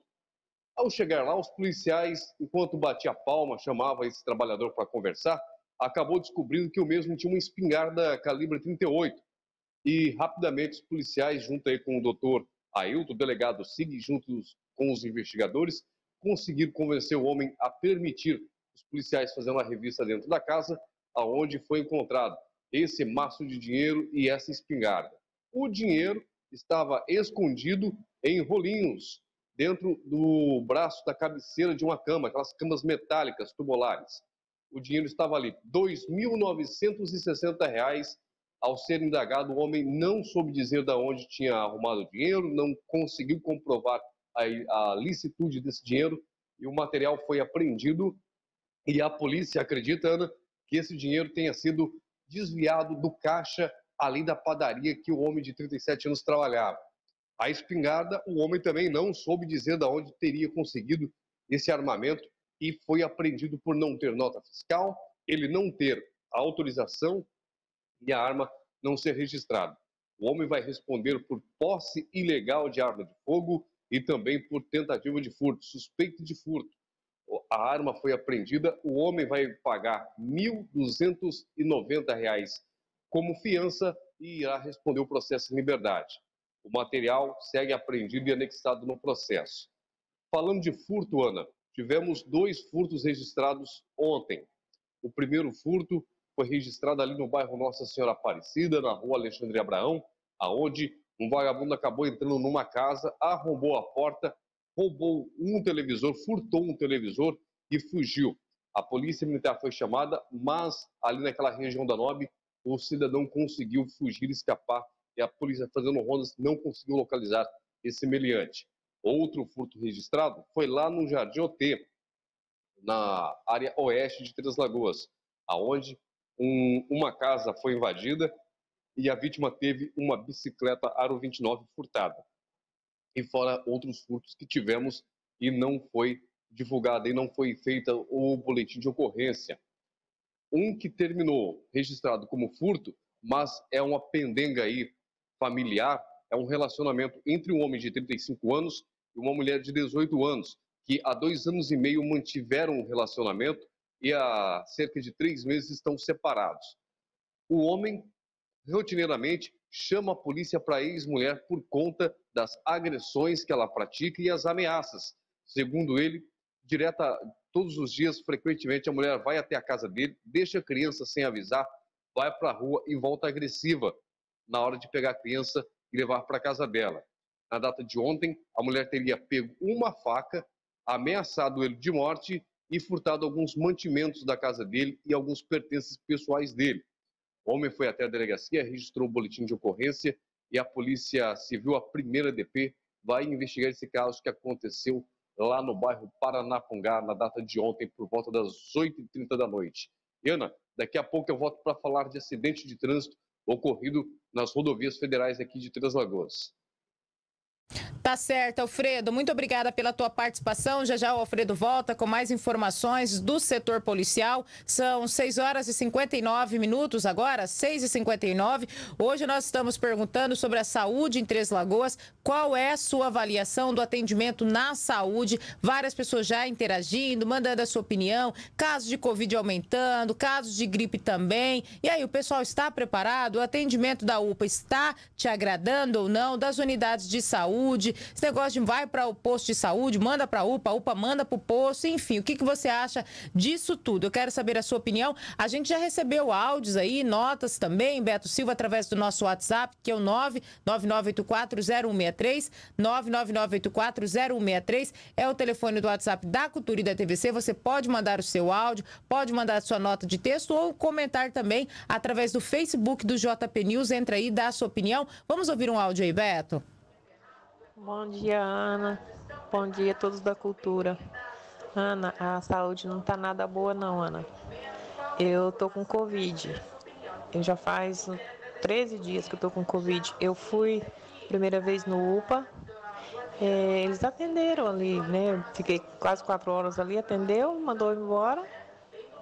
Ao chegar lá, os policiais, enquanto batia palma, chamava esse trabalhador para conversar, acabou descobrindo que o mesmo tinha uma espingarda calibre 38. E rapidamente os policiais, junto aí com o doutor Ailton, delegado SIG, juntos com os investigadores, conseguiram convencer o homem a permitir os policiais fazendo uma revista dentro da casa, aonde foi encontrado esse maço de dinheiro e essa espingarda. O dinheiro estava escondido em rolinhos dentro do braço da cabeceira de uma cama, aquelas camas metálicas tubulares o dinheiro estava ali, R$ 2.960. Ao ser indagado, o homem não soube dizer de onde tinha arrumado o dinheiro, não conseguiu comprovar a, a licitude desse dinheiro e o material foi apreendido. E a polícia acredita, Ana, que esse dinheiro tenha sido desviado do caixa ali da padaria que o homem de 37 anos trabalhava. A espingarda, o homem também não soube dizer de onde teria conseguido esse armamento e foi apreendido por não ter nota fiscal, ele não ter autorização e a arma não ser registrada. O homem vai responder por posse ilegal de arma de fogo e também por tentativa de furto, suspeito de furto. A arma foi apreendida, o homem vai pagar R$ 1.290 como fiança e irá responder o processo em liberdade. O material segue apreendido e anexado no processo. Falando de furto, Ana, Tivemos dois furtos registrados ontem. O primeiro furto foi registrado ali no bairro Nossa Senhora Aparecida, na rua Alexandre Abraão, aonde um vagabundo acabou entrando numa casa, arrombou a porta, roubou um televisor, furtou um televisor e fugiu. A polícia militar foi chamada, mas ali naquela região da Nobre, o cidadão conseguiu fugir e escapar e a polícia fazendo rondas não conseguiu localizar esse meliante. Outro furto registrado foi lá no Jardim OT, na área oeste de Três Lagoas, aonde um, uma casa foi invadida e a vítima teve uma bicicleta Aro 29 furtada. E fora outros furtos que tivemos e não foi divulgado e não foi feita o boletim de ocorrência. Um que terminou registrado como furto, mas é uma pendenga aí familiar, é um relacionamento entre um homem de 35 anos e uma mulher de 18 anos, que há dois anos e meio mantiveram um relacionamento e há cerca de três meses estão separados. O homem, rotineiramente, chama a polícia para a ex-mulher por conta das agressões que ela pratica e as ameaças. Segundo ele, direta todos os dias, frequentemente, a mulher vai até a casa dele, deixa a criança sem avisar, vai para a rua e volta agressiva na hora de pegar a criança e levar para casa dela na data de ontem, a mulher teria pego uma faca, ameaçado ele de morte e furtado alguns mantimentos da casa dele e alguns pertences pessoais dele. O homem foi até a delegacia, registrou o boletim de ocorrência e a Polícia Civil, a primeira DP, vai investigar esse caso que aconteceu lá no bairro Paranapungá, na data de ontem, por volta das 8h30 da noite. Ana, daqui a pouco eu volto para falar de acidente de trânsito ocorrido nas rodovias federais aqui de Três Lagoas. Tá certo, Alfredo. Muito obrigada pela tua participação. Já já o Alfredo volta com mais informações do setor policial. São 6 horas e 59 minutos agora, 6 e 59. Hoje nós estamos perguntando sobre a saúde em Três Lagoas. Qual é a sua avaliação do atendimento na saúde? Várias pessoas já interagindo, mandando a sua opinião. Casos de Covid aumentando, casos de gripe também. E aí, o pessoal está preparado? O atendimento da UPA está te agradando ou não? Das unidades de saúde? Esse negócio de vai para o posto de saúde, manda para a UPA, a UPA manda para o posto, enfim, o que, que você acha disso tudo? Eu quero saber a sua opinião. A gente já recebeu áudios aí, notas também, Beto Silva, através do nosso WhatsApp, que é o 999840163, 999840163, é o telefone do WhatsApp da Cultura e da TVC. Você pode mandar o seu áudio, pode mandar a sua nota de texto ou comentar também através do Facebook do JP News. Entra aí, dá a sua opinião. Vamos ouvir um áudio aí, Beto? Bom dia, Ana. Bom dia a todos da cultura. Ana, a saúde não tá nada boa não, Ana. Eu tô com Covid. Eu já faz 13 dias que eu tô com Covid. Eu fui primeira vez no UPA, é, eles atenderam ali, né? Fiquei quase quatro horas ali, atendeu, mandou embora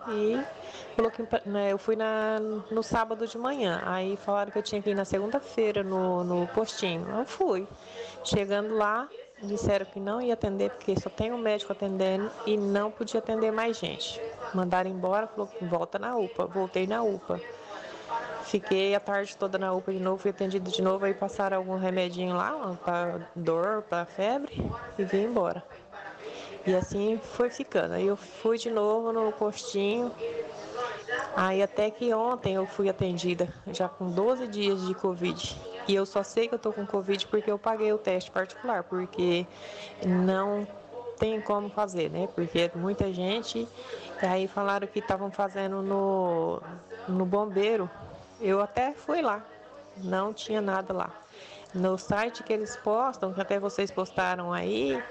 e falou que né, eu fui na, no sábado de manhã. Aí falaram que eu tinha que ir na segunda-feira no, no postinho. Eu fui. Chegando lá, disseram que não ia atender porque só tem um médico atendendo e não podia atender mais gente. Mandaram embora, falou volta na UPA. Voltei na UPA. Fiquei a tarde toda na UPA de novo, fui atendido de novo, aí passaram algum remedinho lá, para dor, para febre, e vim embora. E assim foi ficando. Aí eu fui de novo no postinho. Aí até que ontem eu fui atendida, já com 12 dias de Covid. E eu só sei que eu tô com Covid porque eu paguei o teste particular, porque não tem como fazer, né? Porque é muita gente. Aí falaram que estavam fazendo no, no bombeiro eu até fui lá, não tinha nada lá. No site que eles postam, que até vocês postaram aí,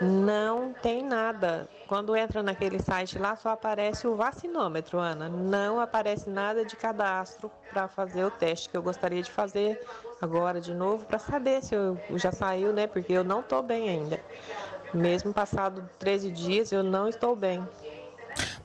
não tem nada. Quando entra naquele site lá, só aparece o vacinômetro, Ana. Não aparece nada de cadastro para fazer o teste que eu gostaria de fazer agora de novo para saber se eu já saiu, né? Porque eu não estou bem ainda. Mesmo passado 13 dias, eu não estou bem.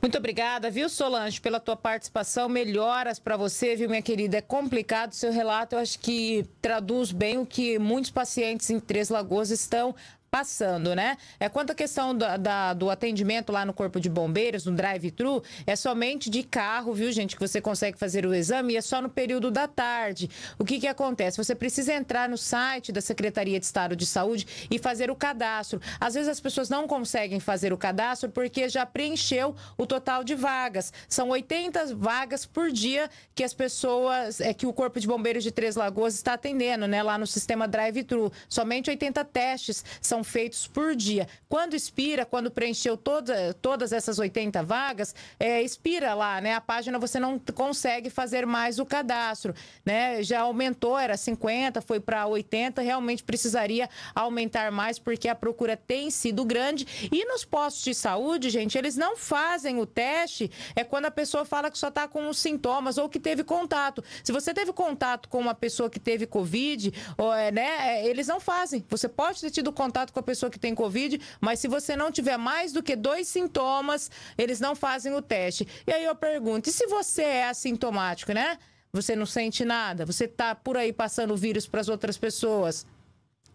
Muito obrigada, viu, Solange, pela tua participação. Melhoras para você, viu, minha querida? É complicado o seu relato, eu acho que traduz bem o que muitos pacientes em Três Lagoas estão passando, né? É quanto à questão da, da, do atendimento lá no Corpo de Bombeiros, no drive-thru, é somente de carro, viu, gente, que você consegue fazer o exame e é só no período da tarde. O que que acontece? Você precisa entrar no site da Secretaria de Estado de Saúde e fazer o cadastro. Às vezes as pessoas não conseguem fazer o cadastro porque já preencheu o total de vagas. São 80 vagas por dia que as pessoas, é que o Corpo de Bombeiros de Três Lagoas está atendendo, né, lá no sistema drive-thru. Somente 80 testes são são feitos por dia. Quando expira, quando preencheu toda, todas essas 80 vagas, é, expira lá, né? A página você não consegue fazer mais o cadastro, né? Já aumentou, era 50, foi para 80, realmente precisaria aumentar mais porque a procura tem sido grande. E nos postos de saúde, gente, eles não fazem o teste, é quando a pessoa fala que só está com os sintomas ou que teve contato. Se você teve contato com uma pessoa que teve Covid, ou, é, né, é, eles não fazem. Você pode ter tido contato contato com a pessoa que tem Covid, mas se você não tiver mais do que dois sintomas, eles não fazem o teste. E aí eu pergunto, e se você é assintomático, né? Você não sente nada, você tá por aí passando o vírus para as outras pessoas.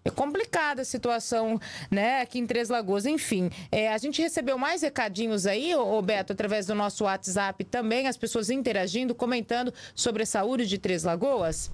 É complicada a situação, né, aqui em Três Lagoas. Enfim, é, a gente recebeu mais recadinhos aí, ô, Beto, através do nosso WhatsApp também, as pessoas interagindo, comentando sobre a saúde de Três Lagoas.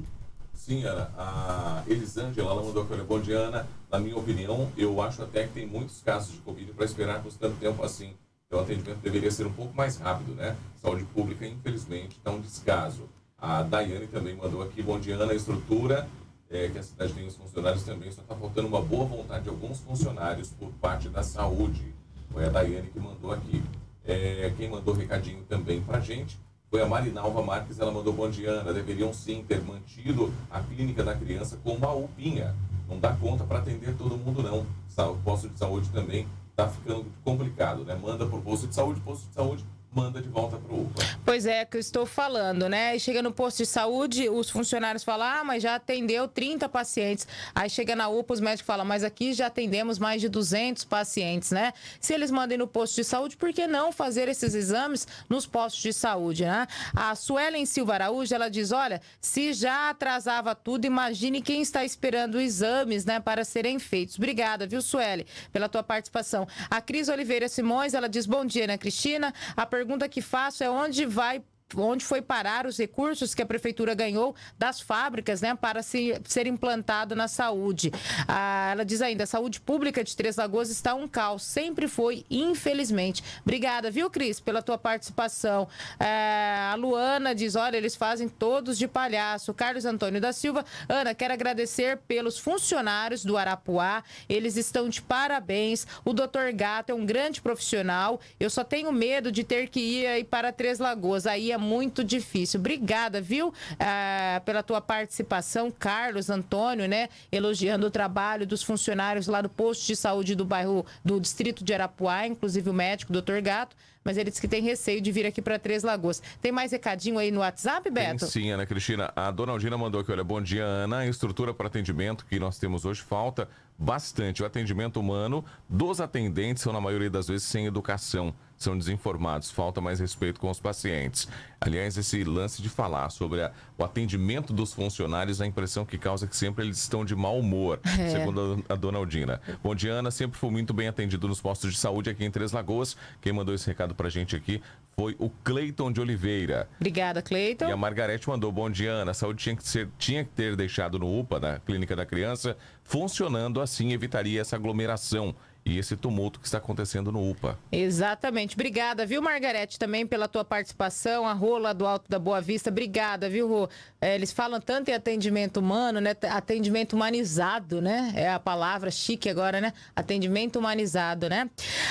Sim, Ana. A Elisângela, ela mandou aqui, bom dia, Ana. Na minha opinião, eu acho até que tem muitos casos de Covid para esperarmos tanto tempo assim. Então, o atendimento deveria ser um pouco mais rápido, né? Saúde pública, infelizmente, está um descaso. A Daiane também mandou aqui, bom dia, Ana. A estrutura é, que a cidade tem os funcionários também, só está faltando uma boa vontade de alguns funcionários por parte da saúde. Foi a Daiane que mandou aqui. É, quem mandou recadinho também para gente foi a Marinalva Marques, ela mandou bom dia, Ana. Deveriam sim ter mantido a clínica da criança com uma UPinha. Não dá conta para atender todo mundo, não. O posto de saúde também está ficando complicado, né? Manda o posto de saúde, posto de saúde manda de volta para o UPA. Pois é, que eu estou falando, né? E chega no posto de saúde, os funcionários falam, ah, mas já atendeu 30 pacientes. Aí chega na UPA, os médicos falam, mas aqui já atendemos mais de 200 pacientes, né? Se eles mandem no posto de saúde, por que não fazer esses exames nos postos de saúde, né? A Suelen Silva Araújo, ela diz, olha, se já atrasava tudo, imagine quem está esperando exames, né, para serem feitos. Obrigada, viu, Sueli, pela tua participação. A Cris Oliveira Simões, ela diz, bom dia, né, Cristina? A pergunta que faço é onde vai onde foi parar os recursos que a prefeitura ganhou das fábricas, né, para se, ser implantado na saúde. Ah, ela diz ainda, a saúde pública de Três Lagoas está um caos, sempre foi, infelizmente. Obrigada, viu, Cris, pela tua participação. É, a Luana diz, olha, eles fazem todos de palhaço. Carlos Antônio da Silva, Ana, quero agradecer pelos funcionários do Arapuá, eles estão de parabéns. O doutor Gato é um grande profissional, eu só tenho medo de ter que ir aí para Três Lagoas, aí é muito difícil. Obrigada, viu, ah, pela tua participação, Carlos Antônio, né? Elogiando o trabalho dos funcionários lá do posto de saúde do bairro do distrito de Arapuá, inclusive o médico, doutor Gato. mas ele disse que tem receio de vir aqui para Três Lagoas. Tem mais recadinho aí no WhatsApp, Beto? Tem sim, Ana Cristina. A dona Aldina mandou aqui, olha, bom dia, Ana. A estrutura para atendimento que nós temos hoje falta bastante. O atendimento humano dos atendentes são, na maioria das vezes, sem educação são desinformados, falta mais respeito com os pacientes. Aliás, esse lance de falar sobre a, o atendimento dos funcionários, a impressão que causa é que sempre eles estão de mau humor, é. segundo a, a dona Aldina. Bom dia, Ana, sempre fui muito bem atendido nos postos de saúde aqui em Três Lagoas. Quem mandou esse recado pra gente aqui foi o Cleiton de Oliveira. Obrigada, Cleiton. E a Margarete mandou, bom dia, Ana, a saúde tinha que, ser, tinha que ter deixado no UPA, na Clínica da Criança, funcionando assim evitaria essa aglomeração e esse tumulto que está acontecendo no UPA. Exatamente. Obrigada, viu, Margarete, também pela tua participação. A Rola do Alto da Boa Vista, obrigada, viu, Rô? É, eles falam tanto em atendimento humano, né? Atendimento humanizado, né? É a palavra chique agora, né? Atendimento humanizado, né?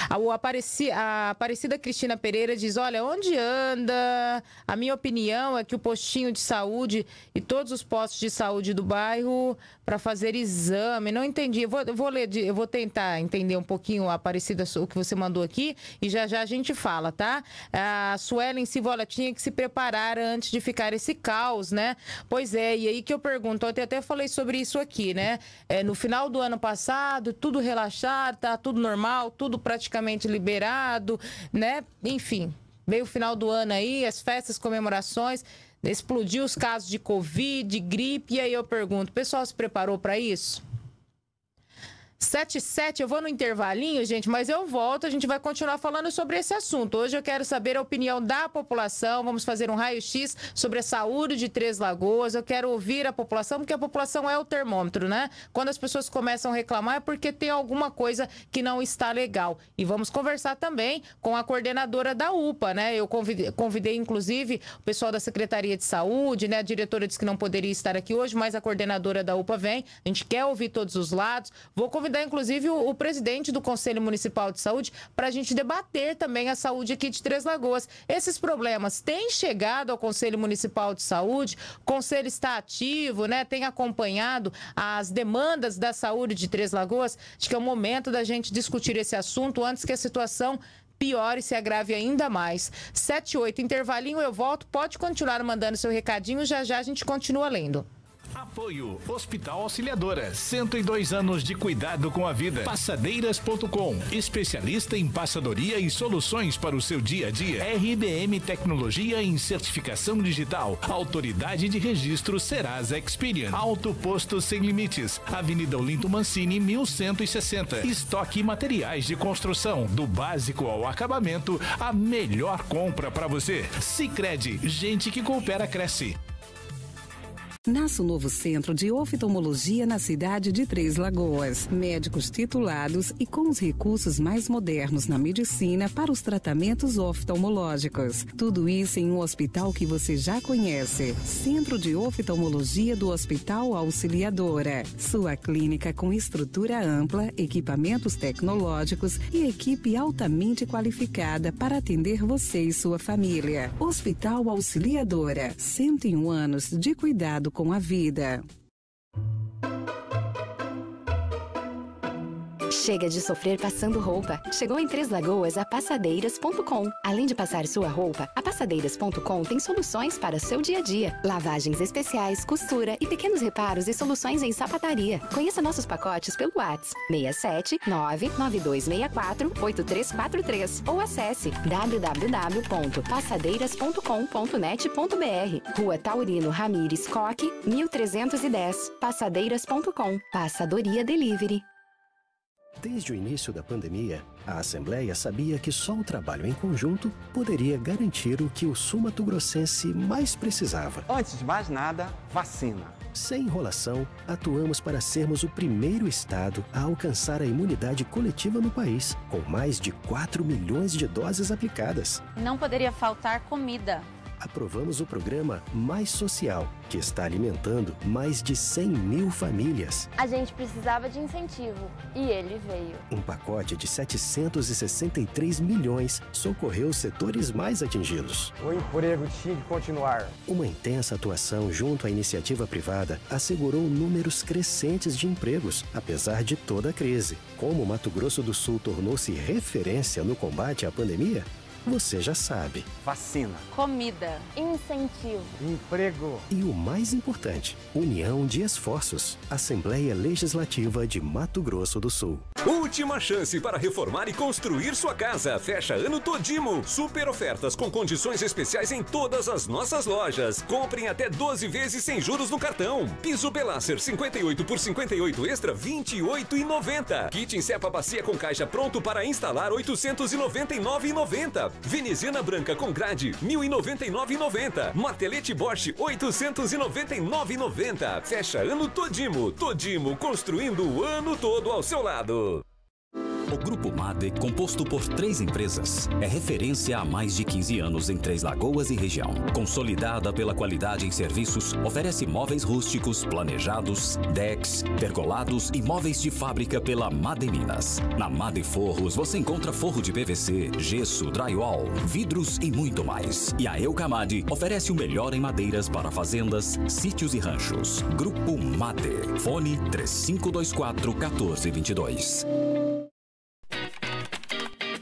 A, o Apareci, a Aparecida Cristina Pereira diz: olha, onde anda? A minha opinião é que o postinho de saúde e todos os postos de saúde do bairro para fazer exame. Não entendi. Eu vou, eu vou ler, eu vou tentar entender um pouquinho a Aparecida, o que você mandou aqui e já já a gente fala, tá? A Suelen Sivola tinha que se preparar antes de ficar esse caos, né? Pois é, e aí que eu pergunto, eu até falei sobre isso aqui, né? É, no final do ano passado, tudo relaxado, tá tudo normal, tudo praticamente liberado, né? Enfim, veio o final do ano aí, as festas, comemorações, explodiu os casos de Covid, de gripe, e aí eu pergunto, o pessoal se preparou para isso? 77, eu vou no intervalinho, gente, mas eu volto, a gente vai continuar falando sobre esse assunto. Hoje eu quero saber a opinião da população, vamos fazer um raio-x sobre a saúde de Três Lagoas. Eu quero ouvir a população, porque a população é o termômetro, né? Quando as pessoas começam a reclamar é porque tem alguma coisa que não está legal. E vamos conversar também com a coordenadora da UPA, né? Eu convidei, convidei inclusive, o pessoal da Secretaria de Saúde, né? A diretora disse que não poderia estar aqui hoje, mas a coordenadora da UPA vem. A gente quer ouvir todos os lados. Vou convidar convidar, inclusive, o, o presidente do Conselho Municipal de Saúde para a gente debater também a saúde aqui de Três Lagoas. Esses problemas têm chegado ao Conselho Municipal de Saúde, o Conselho está ativo, né? Tem acompanhado as demandas da saúde de Três Lagoas. Acho que é o momento da gente discutir esse assunto antes que a situação piore e se agrave ainda mais. 7, 8, intervalinho, eu volto. Pode continuar mandando seu recadinho, já já a gente continua lendo. Apoio Hospital Auxiliadora, 102 anos de cuidado com a vida. Passadeiras.com, especialista em passadoria e soluções para o seu dia a dia. RBM Tecnologia em certificação digital. Autoridade de registro Serasa Experian. Alto Posto Sem Limites. Avenida Olinto Mancini, 1160. Estoque materiais de construção, do básico ao acabamento, a melhor compra para você. Sicredi, gente que coopera cresce. Nasce o novo centro de oftalmologia na cidade de Três Lagoas. Médicos titulados e com os recursos mais modernos na medicina para os tratamentos oftalmológicos. Tudo isso em um hospital que você já conhece. Centro de Oftalmologia do Hospital Auxiliadora. Sua clínica com estrutura ampla, equipamentos tecnológicos e equipe altamente qualificada para atender você e sua família. Hospital Auxiliadora. 101 anos de cuidado com a vida. Chega de sofrer passando roupa. Chegou em Três Lagoas a passadeiras.com. Além de passar sua roupa, a passadeiras.com tem soluções para seu dia a dia. Lavagens especiais, costura e pequenos reparos e soluções em sapataria. Conheça nossos pacotes pelo WhatsApp 67 99264 8343 ou acesse www.passadeiras.com.net.br. Rua Taurino Ramires Coque, 1310. Passadeiras.com. Passadoria Delivery. Desde o início da pandemia, a Assembleia sabia que só o trabalho em conjunto poderia garantir o que o sumatogrossense mais precisava. Antes de mais nada, vacina. Sem enrolação, atuamos para sermos o primeiro estado a alcançar a imunidade coletiva no país, com mais de 4 milhões de doses aplicadas. Não poderia faltar comida aprovamos o programa Mais Social, que está alimentando mais de 100 mil famílias. A gente precisava de incentivo e ele veio. Um pacote de 763 milhões socorreu os setores mais atingidos. O emprego tinha que continuar. Uma intensa atuação junto à iniciativa privada assegurou números crescentes de empregos, apesar de toda a crise. Como Mato Grosso do Sul tornou-se referência no combate à pandemia, você já sabe. Vacina. Comida. Incentivo. Emprego. E o mais importante, união de esforços. Assembleia Legislativa de Mato Grosso do Sul. Última chance para reformar e construir sua casa. Fecha ano Todimo. Super ofertas com condições especiais em todas as nossas lojas. Comprem até 12 vezes sem juros no cartão. Piso Belasser 58 por 58 extra 28,90. Kit Insepa Bacia com caixa pronto para instalar 899,90. Veneziana branca com grade 1.099,90. Martelete Bosch 899,90. Fecha ano Todimo. Todimo construindo o ano todo ao seu lado. O Grupo MADE, composto por três empresas, é referência há mais de 15 anos em Três Lagoas e região. Consolidada pela qualidade em serviços, oferece móveis rústicos, planejados, decks, pergolados e móveis de fábrica pela MADE Minas. Na MADE Forros você encontra forro de PVC, gesso, drywall, vidros e muito mais. E a Eucamade oferece o melhor em madeiras para fazendas, sítios e ranchos. Grupo MADE. Fone 3524 1422.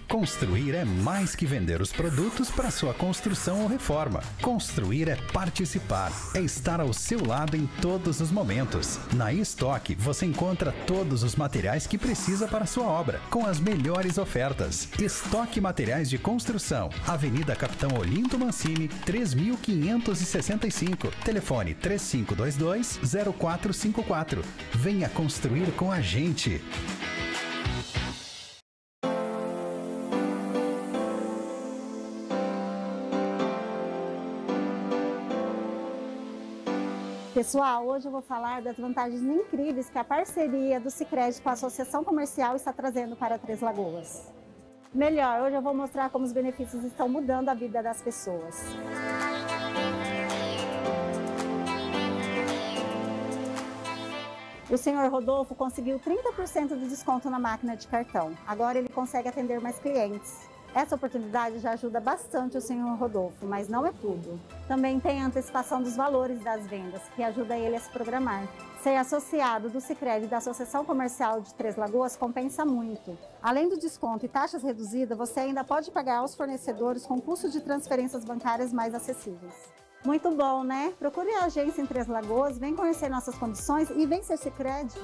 Construir é mais que vender os produtos para sua construção ou reforma. Construir é participar, é estar ao seu lado em todos os momentos. Na estoque você encontra todos os materiais que precisa para sua obra, com as melhores ofertas. Estoque Materiais de Construção, Avenida Capitão Olinto Mancini, 3565. Telefone 3522 0454. Venha construir com a gente. Pessoal, hoje eu vou falar das vantagens incríveis que a parceria do Sicredi com a Associação Comercial está trazendo para Três Lagoas. Melhor, hoje eu vou mostrar como os benefícios estão mudando a vida das pessoas. O senhor Rodolfo conseguiu 30% de desconto na máquina de cartão. Agora ele consegue atender mais clientes. Essa oportunidade já ajuda bastante o senhor Rodolfo, mas não é tudo. Também tem a antecipação dos valores das vendas, que ajuda ele a se programar. Ser associado do Sicredi da Associação Comercial de Três Lagoas compensa muito. Além do desconto e taxas reduzidas, você ainda pode pagar aos fornecedores com custo de transferências bancárias mais acessíveis. Muito bom, né? Procure a agência em Três Lagoas, vem conhecer nossas condições e vem ser Sicredi.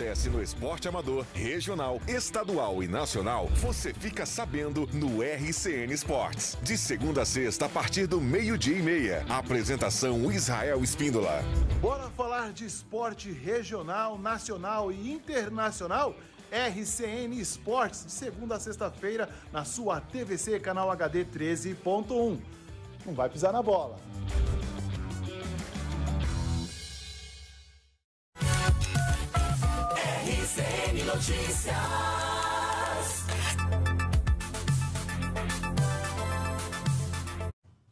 Acontece no esporte amador, regional, estadual e nacional, você fica sabendo no RCN Esportes. De segunda a sexta, a partir do meio-dia e meia. Apresentação Israel Espíndola. Bora falar de esporte regional, nacional e internacional? RCN Esportes, de segunda a sexta-feira, na sua TVC Canal HD 13.1. Não vai pisar na bola. RCN Notícias.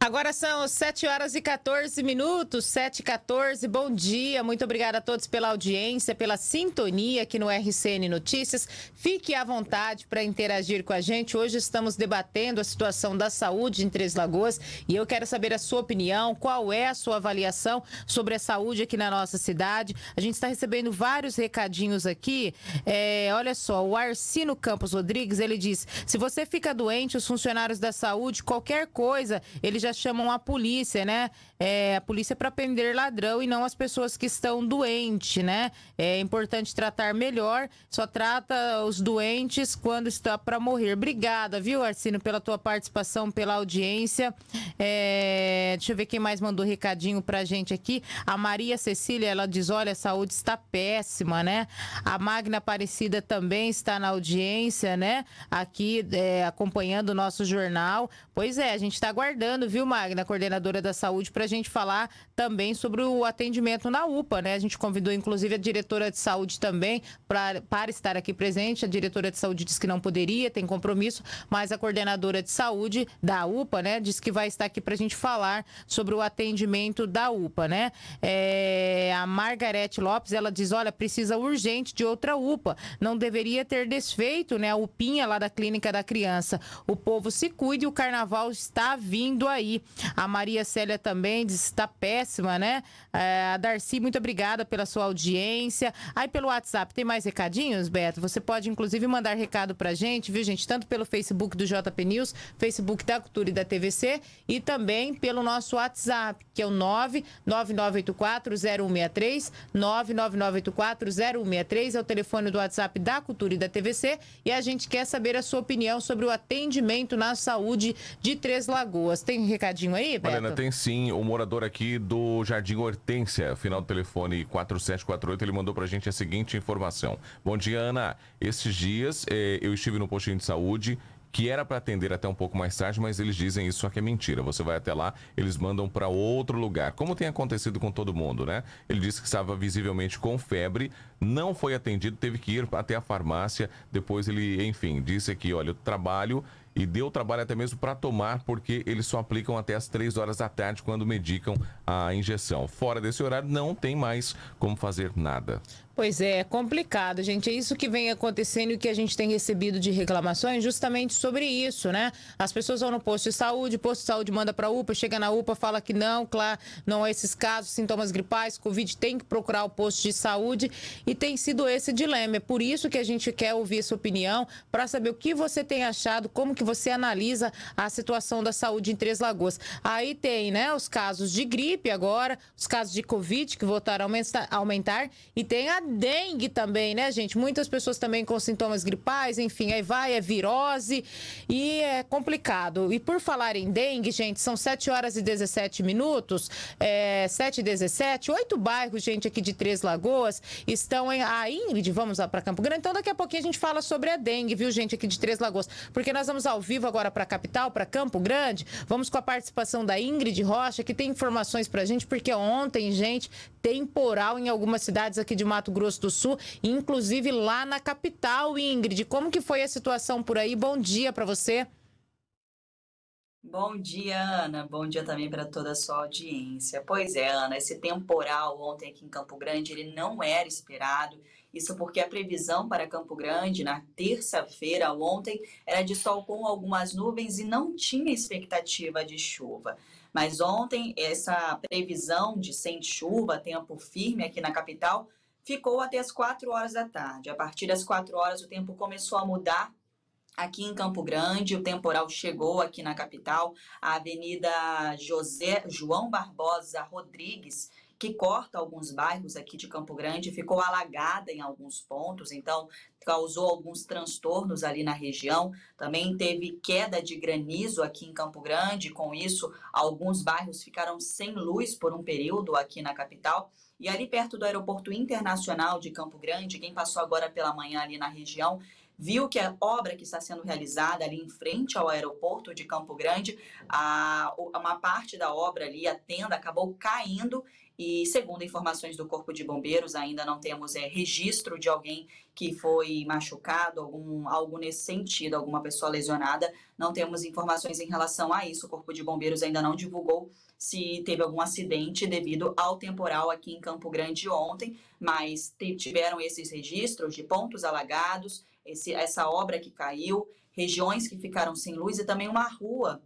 Agora são 7 horas e 14 minutos, 7 e 14. Bom dia, muito obrigada a todos pela audiência, pela sintonia aqui no RCN Notícias. Fique à vontade para interagir com a gente. Hoje estamos debatendo a situação da saúde em Três Lagoas e eu quero saber a sua opinião, qual é a sua avaliação sobre a saúde aqui na nossa cidade. A gente está recebendo vários recadinhos aqui. É, olha só, o Arcino Campos Rodrigues, ele diz: se você fica doente, os funcionários da saúde, qualquer coisa, eles já chamam a polícia, né? É, a polícia para prender ladrão e não as pessoas que estão doentes, né? É importante tratar melhor, só trata os doentes quando está para morrer. Obrigada, viu, Arcino, pela tua participação, pela audiência. É, deixa eu ver quem mais mandou recadinho pra gente aqui. A Maria Cecília, ela diz: olha, a saúde está péssima, né? A Magna Aparecida também está na audiência, né? Aqui é, acompanhando o nosso jornal. Pois é, a gente está aguardando, viu, Magna, coordenadora da saúde, para a gente falar também sobre o atendimento na UPA, né? A gente convidou, inclusive, a diretora de saúde também para estar aqui presente. A diretora de saúde disse que não poderia, tem compromisso, mas a coordenadora de saúde da UPA, né, disse que vai estar aqui para a gente falar sobre o atendimento da UPA, né? É, a Margarete Lopes, ela diz, olha, precisa urgente de outra UPA. Não deveria ter desfeito, né, a UPinha lá da Clínica da Criança. O povo se cuide, o carnaval está vindo aí. A Maria Célia também diz está péssima, né? É, a Darcy, muito obrigada pela sua audiência. Aí pelo WhatsApp, tem mais recadinhos, Beto? Você pode, inclusive, mandar recado pra gente, viu, gente? Tanto pelo Facebook do JP News, Facebook da Cultura e da TVC, e também pelo nosso WhatsApp, que é o 999840163, 999840163, é o telefone do WhatsApp da Cultura e da TVC, e a gente quer saber a sua opinião sobre o atendimento na saúde de Três Lagoas. Tem um recadinho aí, Beto? Mariana, tem sim. O morador aqui do Jardim Hortência, final do telefone 4748, ele mandou pra gente a seguinte informação. Bom dia, Ana. Esses dias eh, eu estive no postinho de saúde que era para atender até um pouco mais tarde, mas eles dizem isso só que é mentira. Você vai até lá, eles mandam para outro lugar. Como tem acontecido com todo mundo, né? Ele disse que estava visivelmente com febre, não foi atendido, teve que ir até a farmácia. Depois ele, enfim, disse que, olha, eu trabalho e deu trabalho até mesmo para tomar, porque eles só aplicam até as 3 horas da tarde quando medicam a injeção. Fora desse horário, não tem mais como fazer nada. Pois é, é complicado, gente. É isso que vem acontecendo e que a gente tem recebido de reclamações justamente sobre isso, né? As pessoas vão no posto de saúde, o posto de saúde manda para a UPA, chega na UPA, fala que não, claro, não é esses casos, sintomas gripais, Covid, tem que procurar o posto de saúde e tem sido esse dilema. É por isso que a gente quer ouvir sua opinião, para saber o que você tem achado, como que você analisa a situação da saúde em Três Lagoas. Aí tem, né, os casos de gripe agora, os casos de Covid que voltaram a aumentar e tem a dengue também, né, gente? Muitas pessoas também com sintomas gripais, enfim, aí vai, é virose e é complicado. E por falar em dengue, gente, são 7 horas e 17 minutos, é, 7 e 17, oito bairros, gente, aqui de Três Lagoas estão em. A Ingrid, vamos lá para Campo Grande. Então, daqui a pouquinho a gente fala sobre a dengue, viu, gente, aqui de Três Lagoas. Porque nós vamos ao vivo agora para a capital, para Campo Grande. Vamos com a participação da Ingrid Rocha, que tem informações para gente, porque ontem, gente, temporal em algumas cidades aqui de Mato Grosso do Sul, inclusive lá na capital, Ingrid. Como que foi a situação por aí? Bom dia para você. Bom dia, Ana. Bom dia também para toda a sua audiência. Pois é, Ana, esse temporal ontem aqui em Campo Grande, ele não era esperado. Isso porque a previsão para Campo Grande na terça-feira ontem era de sol com algumas nuvens e não tinha expectativa de chuva. Mas ontem essa previsão de sem chuva, tempo firme aqui na capital, ficou até as 4 horas da tarde. A partir das 4 horas o tempo começou a mudar aqui em Campo Grande, o temporal chegou aqui na capital, a Avenida José João Barbosa Rodrigues, que corta alguns bairros aqui de Campo Grande, ficou alagada em alguns pontos, então causou alguns transtornos ali na região. Também teve queda de granizo aqui em Campo Grande, com isso, alguns bairros ficaram sem luz por um período aqui na capital. E ali perto do Aeroporto Internacional de Campo Grande, quem passou agora pela manhã ali na região, viu que a obra que está sendo realizada ali em frente ao aeroporto de Campo Grande, a, uma parte da obra ali, a tenda, acabou caindo e segundo informações do Corpo de Bombeiros, ainda não temos é, registro de alguém que foi machucado, algum, algo nesse sentido, alguma pessoa lesionada. Não temos informações em relação a isso. O Corpo de Bombeiros ainda não divulgou se teve algum acidente devido ao temporal aqui em Campo Grande ontem, mas tiveram esses registros de pontos alagados, esse, essa obra que caiu, regiões que ficaram sem luz e também uma rua.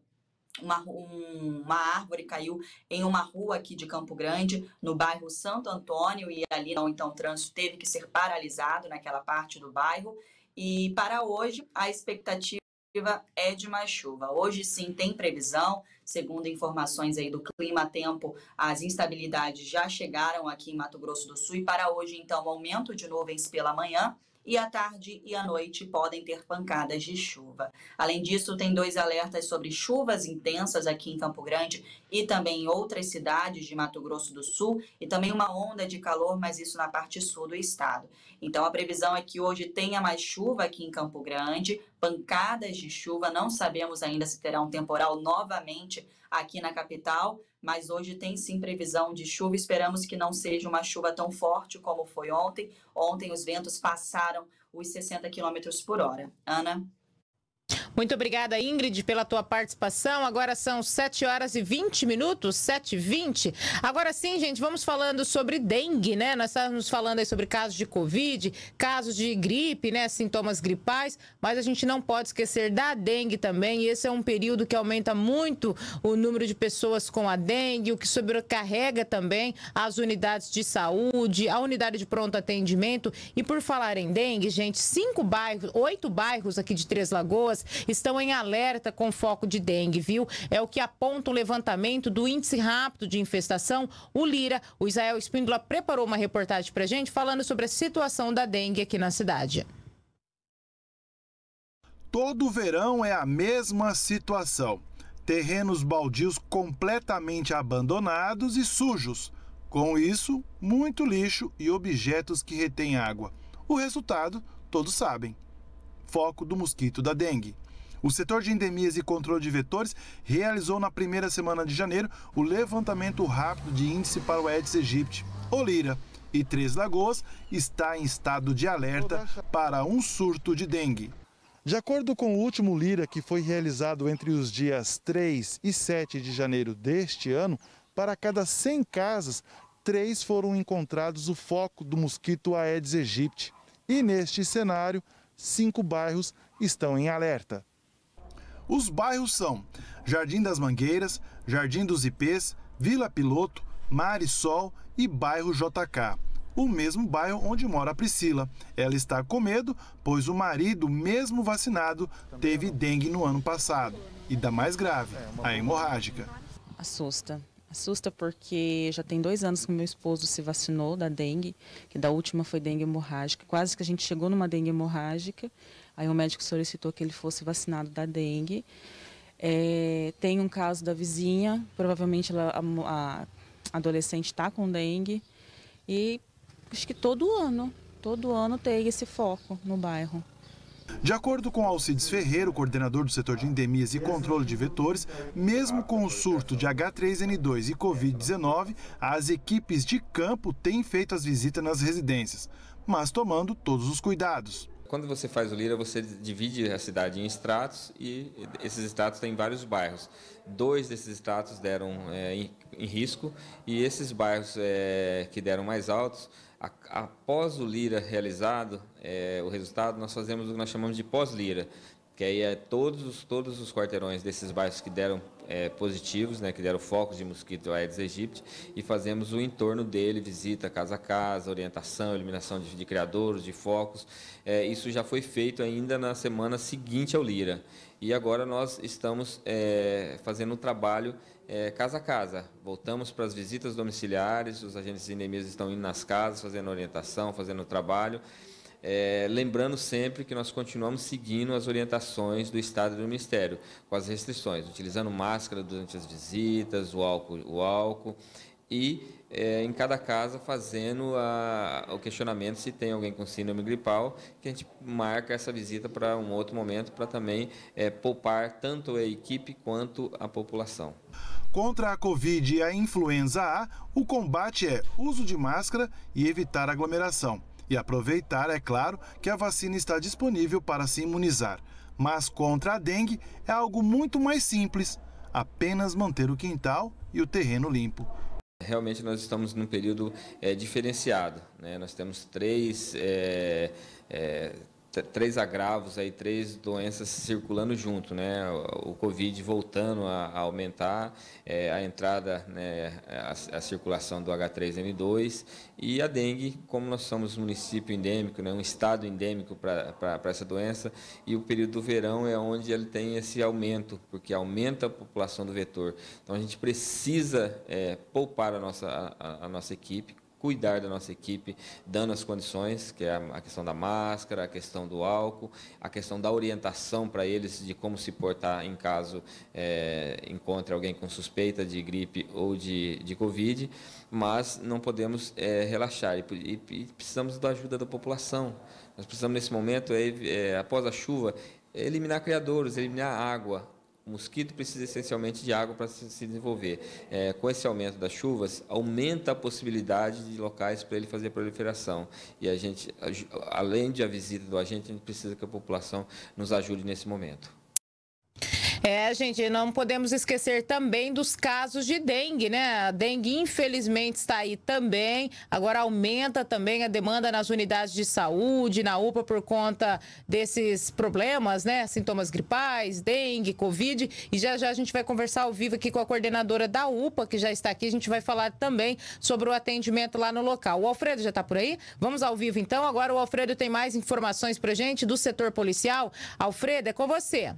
Uma, um, uma árvore caiu em uma rua aqui de Campo Grande, no bairro Santo Antônio, e ali não, então o trânsito teve que ser paralisado naquela parte do bairro. E para hoje, a expectativa é de mais chuva. Hoje sim tem previsão, segundo informações aí do Clima Tempo, as instabilidades já chegaram aqui em Mato Grosso do Sul e para hoje então aumento de nuvens pela manhã e à tarde e à noite podem ter pancadas de chuva. Além disso, tem dois alertas sobre chuvas intensas aqui em Campo Grande e também em outras cidades de Mato Grosso do Sul e também uma onda de calor, mas isso na parte sul do estado. Então a previsão é que hoje tenha mais chuva aqui em Campo Grande, pancadas de chuva, não sabemos ainda se terá um temporal novamente aqui na capital, mas hoje tem sim previsão de chuva. Esperamos que não seja uma chuva tão forte como foi ontem. Ontem os ventos passaram os 60 km por hora. Ana? Muito obrigada, Ingrid, pela tua participação. Agora são 7 horas e 20 minutos, 7 e 20. Agora sim, gente, vamos falando sobre dengue, né? Nós estamos falando aí sobre casos de Covid, casos de gripe, né? Sintomas gripais, mas a gente não pode esquecer da dengue também. Esse é um período que aumenta muito o número de pessoas com a dengue, o que sobrecarrega também as unidades de saúde, a unidade de pronto atendimento. E por falar em dengue, gente, cinco bairros, oito bairros aqui de Três Lagoas estão em alerta com foco de dengue, viu? É o que aponta o levantamento do índice rápido de infestação. O Lira, o Israel Espíndola, preparou uma reportagem para gente falando sobre a situação da dengue aqui na cidade. Todo verão é a mesma situação. Terrenos baldios completamente abandonados e sujos. Com isso, muito lixo e objetos que retêm água. O resultado, todos sabem: foco do mosquito da dengue. O setor de endemias e controle de vetores realizou na primeira semana de janeiro o levantamento rápido de índice para o Aedes aegypti, Olira, e Três Lagoas está em estado de alerta para um surto de dengue. De acordo com o último Lira, que foi realizado entre os dias 3 e 7 de janeiro deste ano, para cada 100 casas, três foram encontrados o foco do mosquito Aedes aegypti. E neste cenário, cinco bairros estão em alerta. Os bairros são Jardim das Mangueiras, Jardim dos Ipês, Vila Piloto, Marisol e bairro JK. O mesmo bairro onde mora a Priscila. Ela está com medo, pois o marido, mesmo vacinado, teve dengue no ano passado. E da mais grave, a hemorrágica. Assusta. Assusta porque já tem dois anos que meu esposo se vacinou da dengue, que da última foi dengue hemorrágica. Quase que a gente chegou numa dengue hemorrágica. Aí o médico solicitou que ele fosse vacinado da dengue. É, tem um caso da vizinha, provavelmente ela, a, a adolescente está com dengue. E acho que todo ano, todo ano tem esse foco no bairro. De acordo com Alcides Ferreira, coordenador do setor de endemias e controle de vetores, mesmo com o surto de H3N2 e Covid-19, as equipes de campo têm feito as visitas nas residências, mas tomando todos os cuidados quando você faz o Lira, você divide a cidade em estratos e esses estratos têm vários bairros. Dois desses estratos deram é, em, em, risco e esses bairros é, que deram mais altos, após o Lira realizado, é, o resultado, nós fazemos o que nós chamamos de pós-Lira, que aí é todos, todos os quarteirões desses bairros que deram é, positivos, né, que deram focos de mosquito Aedes aegypti, e fazemos o entorno dele, visita casa a casa, orientação, eliminação de, de criadouros, de focos. É, isso já foi feito ainda na semana seguinte ao Lira. E agora nós estamos é, fazendo um trabalho é, casa a casa. Voltamos para as visitas domiciliares, os agentes de endemias estão indo nas casas, fazendo orientação, fazendo trabalho. É, lembrando sempre que nós continuamos seguindo as orientações do Estado e do Ministério, com as restrições, utilizando máscara durante as visitas, o álcool, o álcool e é, em cada casa fazendo a, o questionamento se tem alguém com síndrome gripal, que a gente marca essa visita para um outro momento para também é, poupar tanto a equipe quanto a população. Contra a Covid e a influenza A, o combate é uso de máscara e evitar aglomeração. E aproveitar, é claro, que a vacina está disponível para se imunizar. Mas contra a dengue é algo muito mais simples: apenas manter o quintal e o terreno limpo. Realmente nós estamos num período é, diferenciado. Né? Nós temos três é, é, três agravos aí, três doenças circulando junto, né? O Covid voltando a, a aumentar, é, a entrada, né, a, a, circulação do H3N2 e a dengue, como nós somos um município endêmico, né, um estado endêmico para essa doença, e o período do verão é onde ele tem esse aumento, porque aumenta a população do vetor. Então a gente precisa é, poupar a nossa, a, a nossa equipe, cuidar da nossa equipe, dando as condições, que é a questão da máscara, a questão do álcool, a questão da orientação para eles de como se portar em caso é, encontre alguém com suspeita de gripe ou de, de Covid, mas não podemos é, relaxar e, e, precisamos da ajuda da população. Nós precisamos, nesse momento, é, é após a chuva, eliminar criadouros, eliminar água, o mosquito precisa essencialmente de água para se desenvolver. É, com esse aumento das chuvas, aumenta a possibilidade de locais para ele fazer proliferação. E a gente, além de a visita do agente, a gente precisa que a população nos ajude nesse momento. É, gente, não podemos esquecer também dos casos de dengue, né? A dengue, infelizmente, está aí também. Agora aumenta também a demanda nas unidades de saúde, na UPA, por conta desses problemas, né? Sintomas gripais, dengue, Covid. E já já a gente vai conversar ao vivo aqui com a coordenadora da UPA, que já está aqui. A gente vai falar também sobre o atendimento lá no local. O Alfredo já está por aí? Vamos ao vivo então. Agora o Alfredo tem mais informações para gente do setor policial. Alfredo, é com você.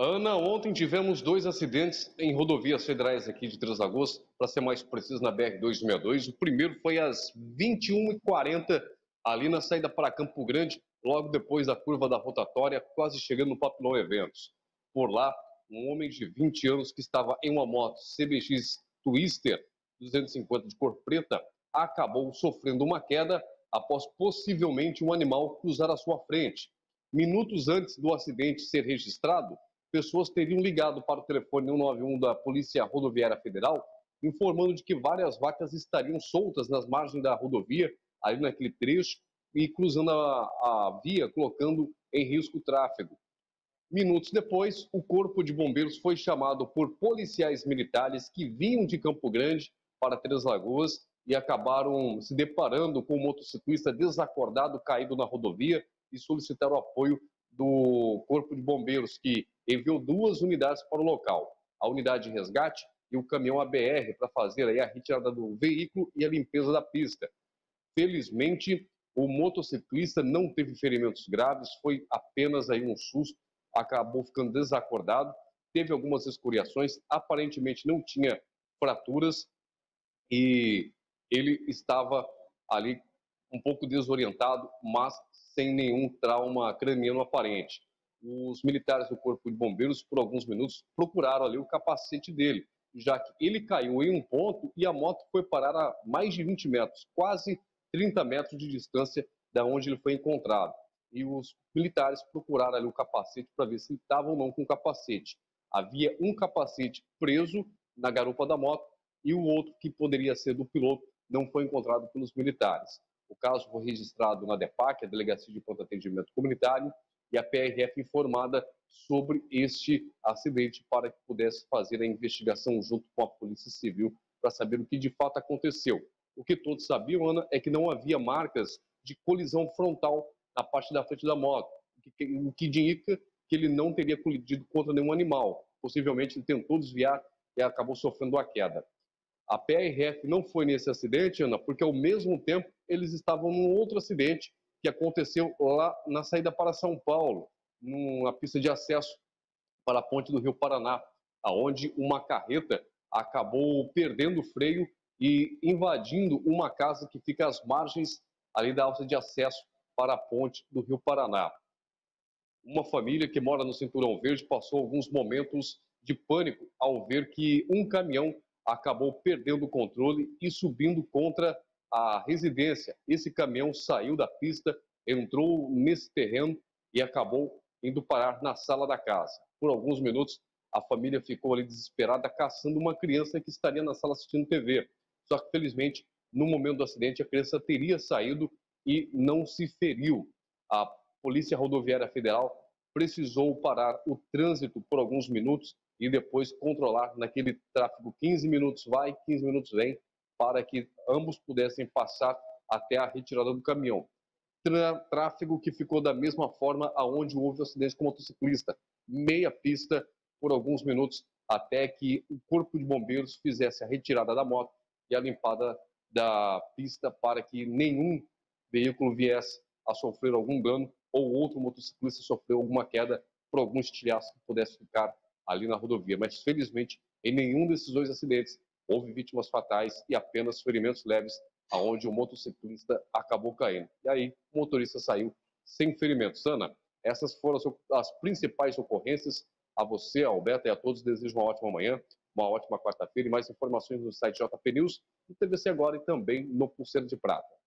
Ana, ontem tivemos dois acidentes em rodovias federais aqui de Três Lagoas, para ser mais preciso, na BR-262. O primeiro foi às 21h40, ali na saída para Campo Grande, logo depois da curva da rotatória, quase chegando no Papilão Eventos. Por lá, um homem de 20 anos que estava em uma moto CBX Twister 250 de cor preta acabou sofrendo uma queda após possivelmente um animal cruzar a sua frente. Minutos antes do acidente ser registrado, pessoas teriam ligado para o telefone 191 da Polícia Rodoviária Federal, informando de que várias vacas estariam soltas nas margens da rodovia, ali naquele trecho, e cruzando a, a via, colocando em risco o tráfego. Minutos depois, o Corpo de Bombeiros foi chamado por policiais militares que vinham de Campo Grande para Três Lagoas e acabaram se deparando com um motociclista desacordado caído na rodovia e solicitaram apoio do Corpo de Bombeiros, que enviou duas unidades para o local, a unidade de resgate e o caminhão ABR para fazer aí a retirada do veículo e a limpeza da pista. Felizmente, o motociclista não teve ferimentos graves, foi apenas aí um susto, acabou ficando desacordado, teve algumas escoriações, aparentemente não tinha fraturas e ele estava ali um pouco desorientado, mas sem nenhum trauma craniano aparente. Os militares do Corpo de Bombeiros, por alguns minutos, procuraram ali o capacete dele, já que ele caiu em um ponto e a moto foi parar a mais de 20 metros, quase 30 metros de distância da onde ele foi encontrado. E os militares procuraram ali o capacete para ver se ele estava ou não com o capacete. Havia um capacete preso na garupa da moto e o outro, que poderia ser do piloto, não foi encontrado pelos militares. O caso foi registrado na DEPAC, a Delegacia de Pronto Atendimento Comunitário, e a PRF informada sobre este acidente para que pudesse fazer a investigação junto com a Polícia Civil para saber o que de fato aconteceu. O que todos sabiam, Ana, é que não havia marcas de colisão frontal na parte da frente da moto, o que indica que ele não teria colidido contra nenhum animal. Possivelmente ele tentou desviar e acabou sofrendo a queda. A PRF não foi nesse acidente, Ana, porque ao mesmo tempo eles estavam num outro acidente que aconteceu lá na saída para São Paulo, numa pista de acesso para a ponte do Rio Paraná, aonde uma carreta acabou perdendo o freio e invadindo uma casa que fica às margens ali da alça de acesso para a ponte do Rio Paraná. Uma família que mora no Cinturão Verde passou alguns momentos de pânico ao ver que um caminhão acabou perdendo o controle e subindo contra a residência. Esse caminhão saiu da pista, entrou nesse terreno e acabou indo parar na sala da casa. Por alguns minutos, a família ficou ali desesperada, caçando uma criança que estaria na sala assistindo TV. Só que, felizmente, no momento do acidente, a criança teria saído e não se feriu. A Polícia Rodoviária Federal precisou parar o trânsito por alguns minutos e depois controlar naquele tráfego 15 minutos vai, 15 minutos vem, para que ambos pudessem passar até a retirada do caminhão. Tráfego que ficou da mesma forma aonde houve o acidente com o motociclista, meia pista por alguns minutos até que o corpo de bombeiros fizesse a retirada da moto e a limpada da pista para que nenhum veículo viesse a sofrer algum dano ou outro motociclista sofreu alguma queda por algum estilhaço que pudesse ficar ali na rodovia. Mas, felizmente, em nenhum desses dois acidentes houve vítimas fatais e apenas ferimentos leves, aonde o motociclista acabou caindo. E aí, o motorista saiu sem ferimentos. Ana, essas foram as principais ocorrências. A você, Alberto, e a todos desejo uma ótima manhã, uma ótima quarta-feira e mais informações no site JP News, no TVC Agora e também no Pulseiro de Prata.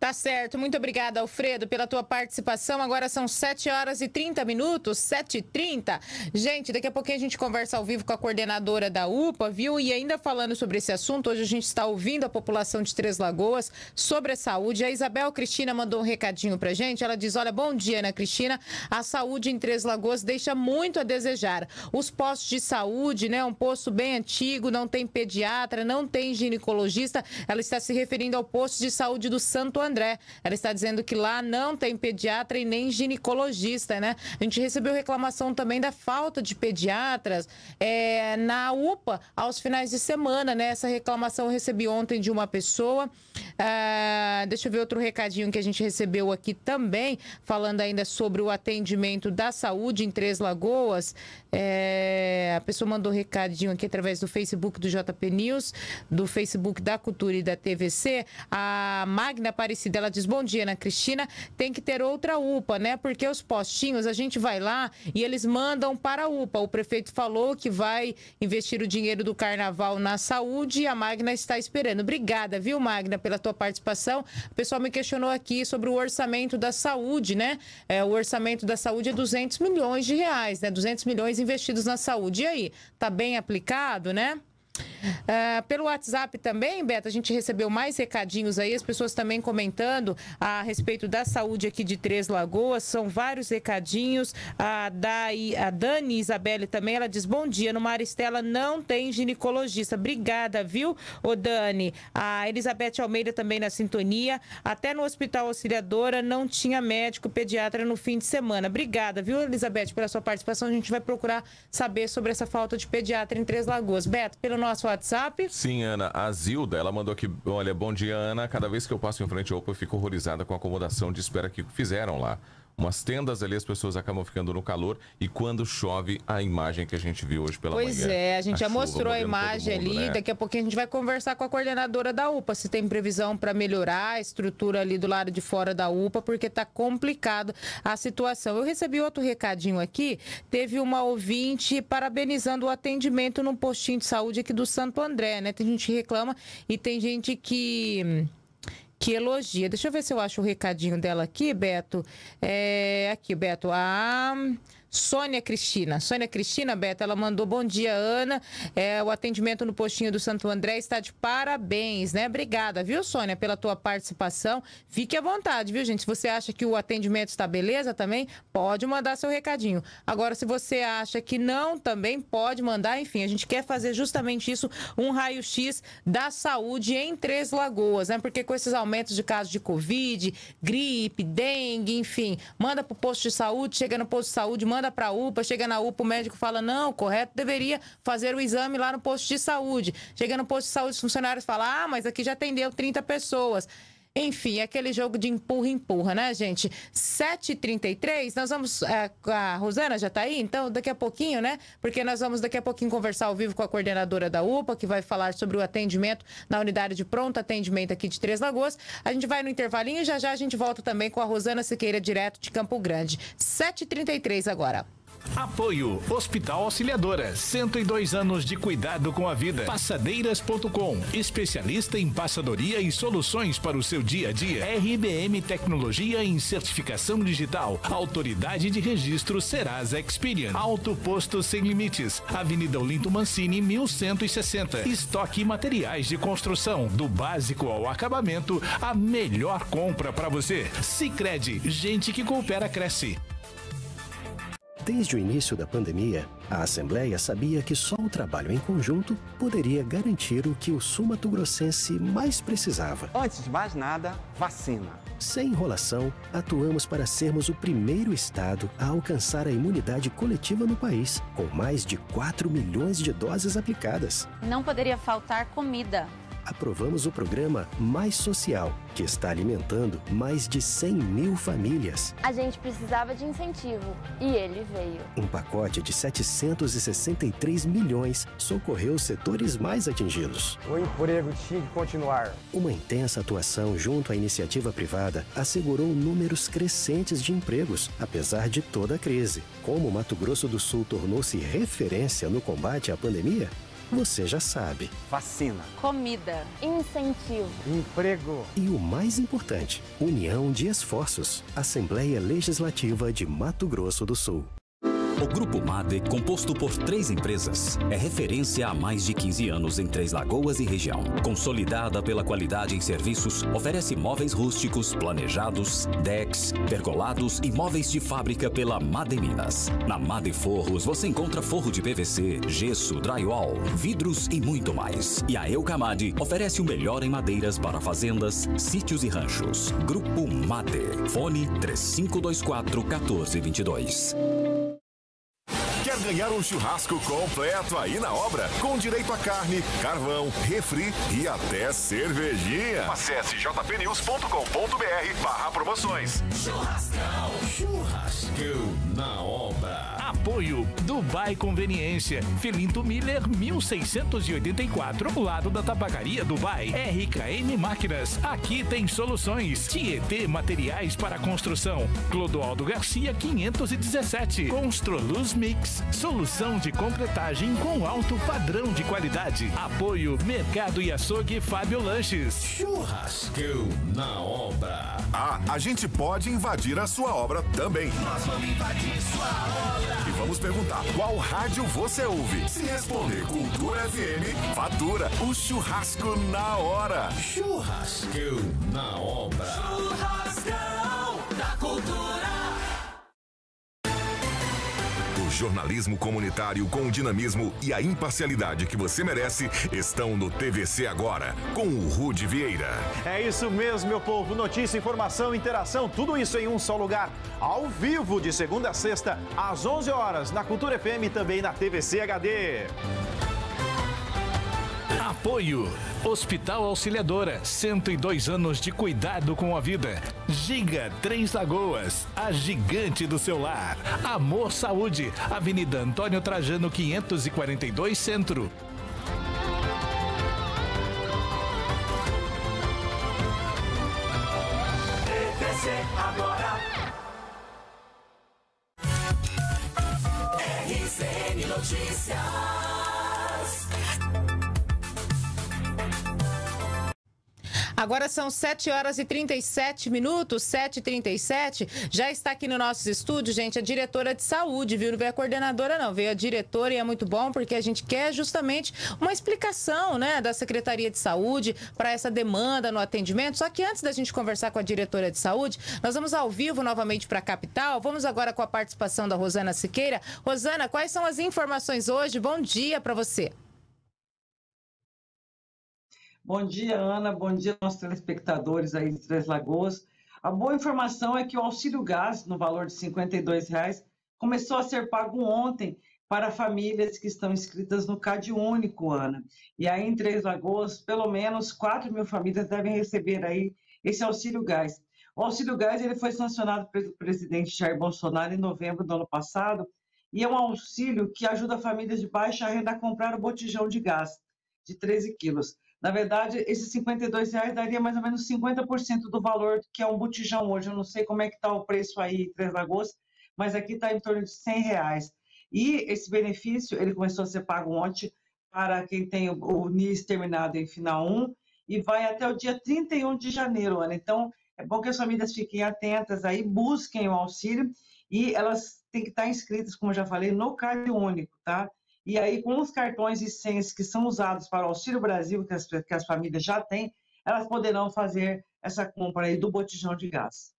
Tá certo. Muito obrigada, Alfredo, pela tua participação. Agora são 7 horas e 30 minutos, 7 e 30. Gente, daqui a pouquinho a gente conversa ao vivo com a coordenadora da UPA, viu? E ainda falando sobre esse assunto, hoje a gente está ouvindo a população de Três Lagoas sobre a saúde. A Isabel Cristina mandou um recadinho pra gente. Ela diz: Olha, bom dia, Ana Cristina. A saúde em Três Lagoas deixa muito a desejar. Os postos de saúde, né? Um posto bem antigo, não tem pediatra, não tem ginecologista. Ela está se referindo ao posto de saúde do Santo. André. Ela está dizendo que lá não tem pediatra e nem ginecologista, né? A gente recebeu reclamação também da falta de pediatras é, na UPA aos finais de semana, né? Essa reclamação eu recebi ontem de uma pessoa. Ah, deixa eu ver outro recadinho que a gente recebeu aqui também, falando ainda sobre o atendimento da saúde em Três Lagoas. É, a pessoa mandou recadinho aqui através do Facebook do JP News, do Facebook da Cultura e da TVC. A Magna Aparecida, ela diz: Bom dia, Ana Cristina. Tem que ter outra UPA, né? Porque os postinhos, a gente vai lá e eles mandam para a UPA. O prefeito falou que vai investir o dinheiro do carnaval na saúde e a Magna está esperando. Obrigada, viu, Magna, pela tua participação. O pessoal me questionou aqui sobre o orçamento da saúde, né? É, o orçamento da saúde é 200 milhões de reais, né? 200 milhões investidos na saúde. E aí, tá bem aplicado, né? Uh, pelo WhatsApp também, Beto, a gente recebeu mais recadinhos aí, as pessoas também comentando a respeito da saúde aqui de Três Lagoas. São vários recadinhos. A, Dai, a Dani Isabelle também, ela diz: Bom dia, no Maristela não tem ginecologista. Obrigada, viu, ô Dani? A Elizabeth Almeida também na sintonia. Até no Hospital Auxiliadora não tinha médico pediatra no fim de semana. Obrigada, viu, Elizabeth, pela sua participação. A gente vai procurar saber sobre essa falta de pediatra em Três Lagoas. Beto, pelo nosso WhatsApp. Sim, Ana. A Zilda, ela mandou aqui, olha, bom dia, Ana. Cada vez que eu passo em frente ao Opa, eu fico horrorizada com a acomodação de espera que fizeram lá umas tendas ali, as pessoas acabam ficando no calor e quando chove, a imagem que a gente viu hoje pela pois manhã. Pois é, a gente a já mostrou a imagem mundo, ali, né? daqui a pouquinho a gente vai conversar com a coordenadora da UPA, se tem previsão para melhorar a estrutura ali do lado de fora da UPA, porque está complicado a situação. Eu recebi outro recadinho aqui, teve uma ouvinte parabenizando o atendimento num postinho de saúde aqui do Santo André, né? Tem gente que reclama e tem gente que que elogia. Deixa eu ver se eu acho o recadinho dela aqui, Beto. É, aqui, Beto. Ah. Sônia Cristina. Sônia Cristina, Beta, ela mandou bom dia, Ana. É, o atendimento no postinho do Santo André está de parabéns, né? Obrigada, viu, Sônia, pela tua participação. Fique à vontade, viu, gente? Se você acha que o atendimento está beleza também, pode mandar seu recadinho. Agora, se você acha que não, também pode mandar. Enfim, a gente quer fazer justamente isso, um raio-x da saúde em Três Lagoas, né? Porque com esses aumentos de casos de Covid, gripe, dengue, enfim, manda pro posto de saúde, chega no posto de saúde, manda manda para a UPA, chega na UPA, o médico fala: não, correto, deveria fazer o exame lá no posto de saúde. Chega no posto de saúde, os funcionários falam: ah, mas aqui já atendeu 30 pessoas. Enfim, aquele jogo de empurra-empurra, né, gente? 7h33, nós vamos. É, a Rosana já está aí, então daqui a pouquinho, né? Porque nós vamos daqui a pouquinho conversar ao vivo com a coordenadora da UPA, que vai falar sobre o atendimento na unidade de pronto atendimento aqui de Três Lagoas. A gente vai no intervalinho e já já a gente volta também com a Rosana Siqueira, direto de Campo Grande. 7h33 agora. Apoio Hospital Auxiliadora, 102 anos de cuidado com a vida. Passadeiras.com, especialista em passadoria e soluções para o seu dia a dia. RBM Tecnologia em certificação digital. Autoridade de registro Serasa Experian. Auto Posto Sem Limites, Avenida Olinto Mancini, 1160. Estoque materiais de construção, do básico ao acabamento, a melhor compra para você. Sicredi, gente que coopera cresce. Desde o início da pandemia, a Assembleia sabia que só o trabalho em conjunto poderia garantir o que o sul-mato-grossense mais precisava. Antes de mais nada, vacina. Sem enrolação, atuamos para sermos o primeiro estado a alcançar a imunidade coletiva no país, com mais de 4 milhões de doses aplicadas. Não poderia faltar comida aprovamos o programa Mais Social, que está alimentando mais de 100 mil famílias. A gente precisava de incentivo e ele veio. Um pacote de 763 milhões socorreu os setores mais atingidos. O emprego tinha que continuar. Uma intensa atuação junto à iniciativa privada assegurou números crescentes de empregos, apesar de toda a crise. Como Mato Grosso do Sul tornou-se referência no combate à pandemia, você já sabe. Vacina. Comida. Incentivo. Emprego. E o mais importante, união de esforços. Assembleia Legislativa de Mato Grosso do Sul. O Grupo MADE, composto por três empresas, é referência há mais de 15 anos em Três Lagoas e região. Consolidada pela qualidade em serviços, oferece móveis rústicos, planejados, decks, pergolados e móveis de fábrica pela MADE Minas. Na MADE Forros você encontra forro de PVC, gesso, drywall, vidros e muito mais. E a Eucamade oferece o melhor em madeiras para fazendas, sítios e ranchos. Grupo MADE. Fone 3524 1422. Ganhar um churrasco completo aí na obra? Com direito a carne, carvão, refri e até cervejinha. Acesse jpnews.com.br barra promoções. Churrascão. Churrascão na obra. Apoio Dubai Conveniência. Filinto Miller, 1684, lado da Tabacaria Dubai. RKM Máquinas. Aqui tem soluções. Tietê Materiais para Construção. Clodoaldo Garcia, 517. Construluz Mix. Solução de concretagem com alto padrão de qualidade. Apoio Mercado e Açougue Fábio Lanches. Churrascão na obra. Ah, a gente pode invadir a sua obra também. Nós vamos invadir sua obra. E vamos perguntar qual rádio você ouve. Se responder Cultura FM, fatura o churrasco na hora. Churrascão na obra. Churrascão da cultura. Jornalismo comunitário com o dinamismo e a imparcialidade que você merece estão no TVC agora, com o Rude Vieira. É isso mesmo, meu povo. Notícia, informação, interação, tudo isso em um só lugar. Ao vivo, de segunda a sexta, às 11 horas, na Cultura FM e também na TVC HD. Apoio Hospital Auxiliadora, 102 anos de cuidado com a vida. Giga Três Lagoas, a gigante do seu lar. Amor Saúde, Avenida Antônio Trajano 542 Centro. São 7 horas e 37 minutos, 7h37. Já está aqui no nosso estúdio, gente, a diretora de saúde, viu? Não veio a coordenadora, não. Veio a diretora e é muito bom porque a gente quer justamente uma explicação, né, da Secretaria de Saúde para essa demanda no atendimento. Só que antes da gente conversar com a diretora de saúde, nós vamos ao vivo novamente para a capital. Vamos agora com a participação da Rosana Siqueira. Rosana, quais são as informações hoje? Bom dia para você. Bom dia, Ana. Bom dia, nossos telespectadores aí de Três Lagoas. A boa informação é que o auxílio gás, no valor de 52 reais, começou a ser pago ontem para famílias que estão inscritas no CAD Único, Ana. E aí, em Três Lagoas, pelo menos 4 mil famílias devem receber aí esse auxílio gás. O auxílio gás ele foi sancionado pelo presidente Jair Bolsonaro em novembro do ano passado e é um auxílio que ajuda famílias de baixa renda a comprar o botijão de gás de 13 quilos. Na verdade, esses 52 reais daria mais ou menos 50% do valor que é um botijão hoje. Eu não sei como é que está o preço aí em Três Lagoas, mas aqui está em torno de 100 reais. E esse benefício, ele começou a ser pago ontem para quem tem o, NIS terminado em final 1 e vai até o dia 31 de janeiro, Ana. Então, é bom que as famílias fiquem atentas aí, busquem o auxílio e elas têm que estar inscritas, como já falei, no Card Único, tá? E aí, com os cartões e senhas que são usados para o Auxílio Brasil, que as, que as famílias já têm, elas poderão fazer essa compra aí do botijão de gás.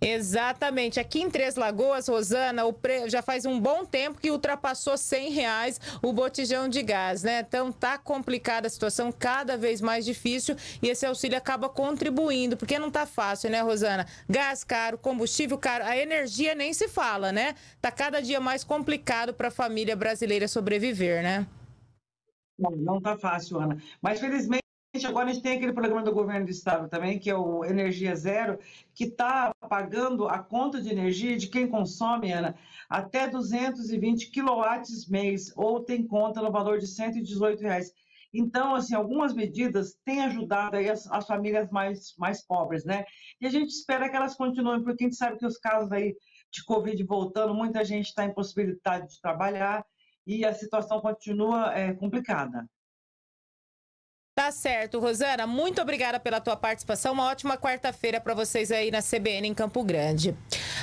Exatamente. Aqui em Três Lagoas, Rosana, pre... já faz um bom tempo que ultrapassou 100 reais o botijão de gás, né? Então tá complicada a situação, cada vez mais difícil e esse auxílio acaba contribuindo, porque não tá fácil, né, Rosana? Gás caro, combustível caro, a energia nem se fala, né? Tá cada dia mais complicado para a família brasileira sobreviver, né? Não, não tá fácil, Ana. Mas felizmente agora a gente tem aquele programa do governo do estado também, que é o Energia Zero, que está pagando a conta de energia de quem consome, Ana, até 220 quilowatts mês, ou tem conta no valor de 118 reais. Então, assim, algumas medidas têm ajudado aí as, as, famílias mais, mais pobres, né? E a gente espera que elas continuem, porque a gente sabe que os casos aí de Covid voltando, muita gente está impossibilitada de trabalhar, e a situação continua é, complicada. Tá certo, Rosana. Muito obrigada pela tua participação. Uma ótima quarta-feira para vocês aí na CBN em Campo Grande.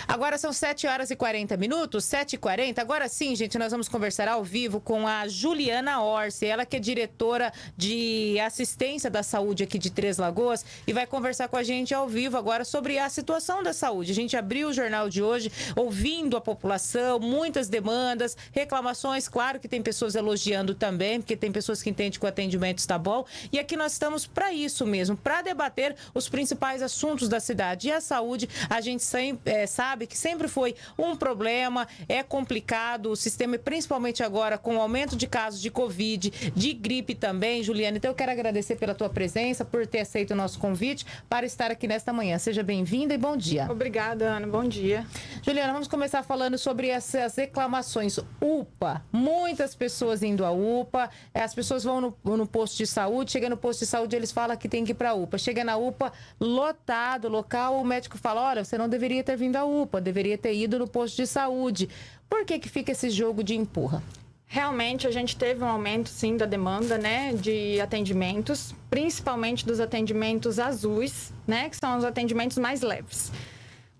Agora são 7 horas e 40 minutos, 7 e 40 Agora sim, gente, nós vamos conversar ao vivo com a Juliana Orsi, ela que é diretora de assistência da saúde aqui de Três Lagoas e vai conversar com a gente ao vivo agora sobre a situação da saúde. A gente abriu o jornal de hoje ouvindo a população, muitas demandas, reclamações. Claro que tem pessoas elogiando também, porque tem pessoas que entendem que o atendimento está bom. E aqui nós estamos para isso mesmo, para debater os principais assuntos da cidade. E a saúde, a gente sempre, é, sabe que sempre foi um problema, é complicado o sistema, principalmente agora com o aumento de casos de Covid, de gripe também, Juliana. Então eu quero agradecer pela tua presença, por ter aceito o nosso convite para estar aqui nesta manhã. Seja bem-vinda e bom dia. Obrigada, Ana. Bom dia. Juliana, vamos começar falando sobre essas reclamações. UPA, muitas pessoas indo à UPA, as pessoas vão no, no posto de saúde, chega no posto de saúde, eles falam que tem que ir para a UPA. Chega na UPA, lotado, local, o médico fala: olha, você não deveria ter vindo à UPA, deveria ter ido no posto de saúde. Por que, que fica esse jogo de empurra? Realmente a gente teve um aumento sim da demanda, né, de atendimentos, principalmente dos atendimentos azuis, né, que são os atendimentos mais leves.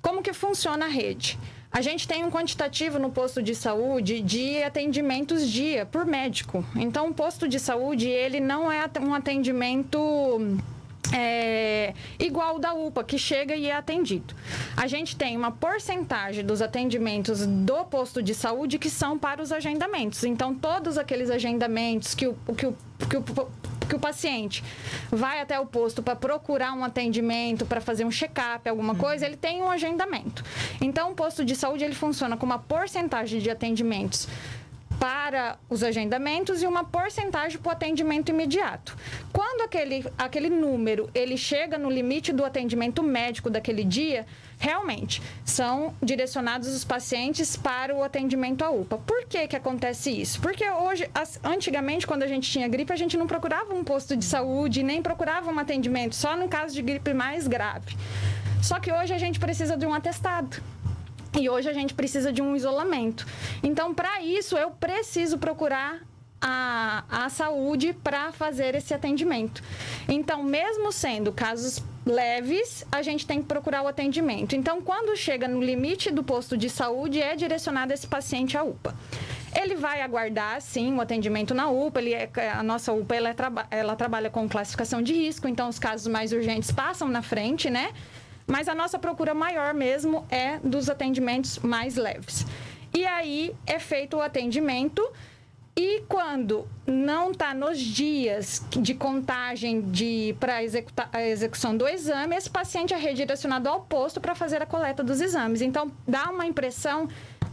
Como que funciona a rede? A gente tem um quantitativo no posto de saúde de atendimentos dia por médico. Então, o posto de saúde, ele não é um atendimento é, igual da UPA, que chega e é atendido. A gente tem uma porcentagem dos atendimentos do posto de saúde que são para os agendamentos. Então, todos aqueles agendamentos que o, que o, que o que o paciente vai até o posto para procurar um atendimento, para fazer um check-up, alguma uhum. coisa, ele tem um agendamento. Então, o posto de saúde ele funciona com uma porcentagem de atendimentos para os agendamentos e uma porcentagem para o atendimento imediato. Quando aquele, aquele número ele chega no limite do atendimento médico daquele dia, realmente são direcionados os pacientes para o atendimento à UPA. Por que, que acontece isso? Porque hoje, antigamente, quando a gente tinha gripe, a gente não procurava um posto de saúde, nem procurava um atendimento, só no caso de gripe mais grave. Só que hoje a gente precisa de um atestado. E hoje a gente precisa de um isolamento. Então, para isso, eu preciso procurar a, a saúde para fazer esse atendimento. Então, mesmo sendo casos leves, a gente tem que procurar o atendimento. Então, quando chega no limite do posto de saúde, é direcionado esse paciente à UPA. Ele vai aguardar, sim, o atendimento na UPA. Ele é, a nossa UPA ela, é, ela trabalha com classificação de risco, então os casos mais urgentes passam na frente, né? Mas a nossa procura maior mesmo é dos atendimentos mais leves. E aí é feito o atendimento. E quando não está nos dias de contagem de para a execução do exame, esse paciente é redirecionado ao posto para fazer a coleta dos exames. Então, dá uma impressão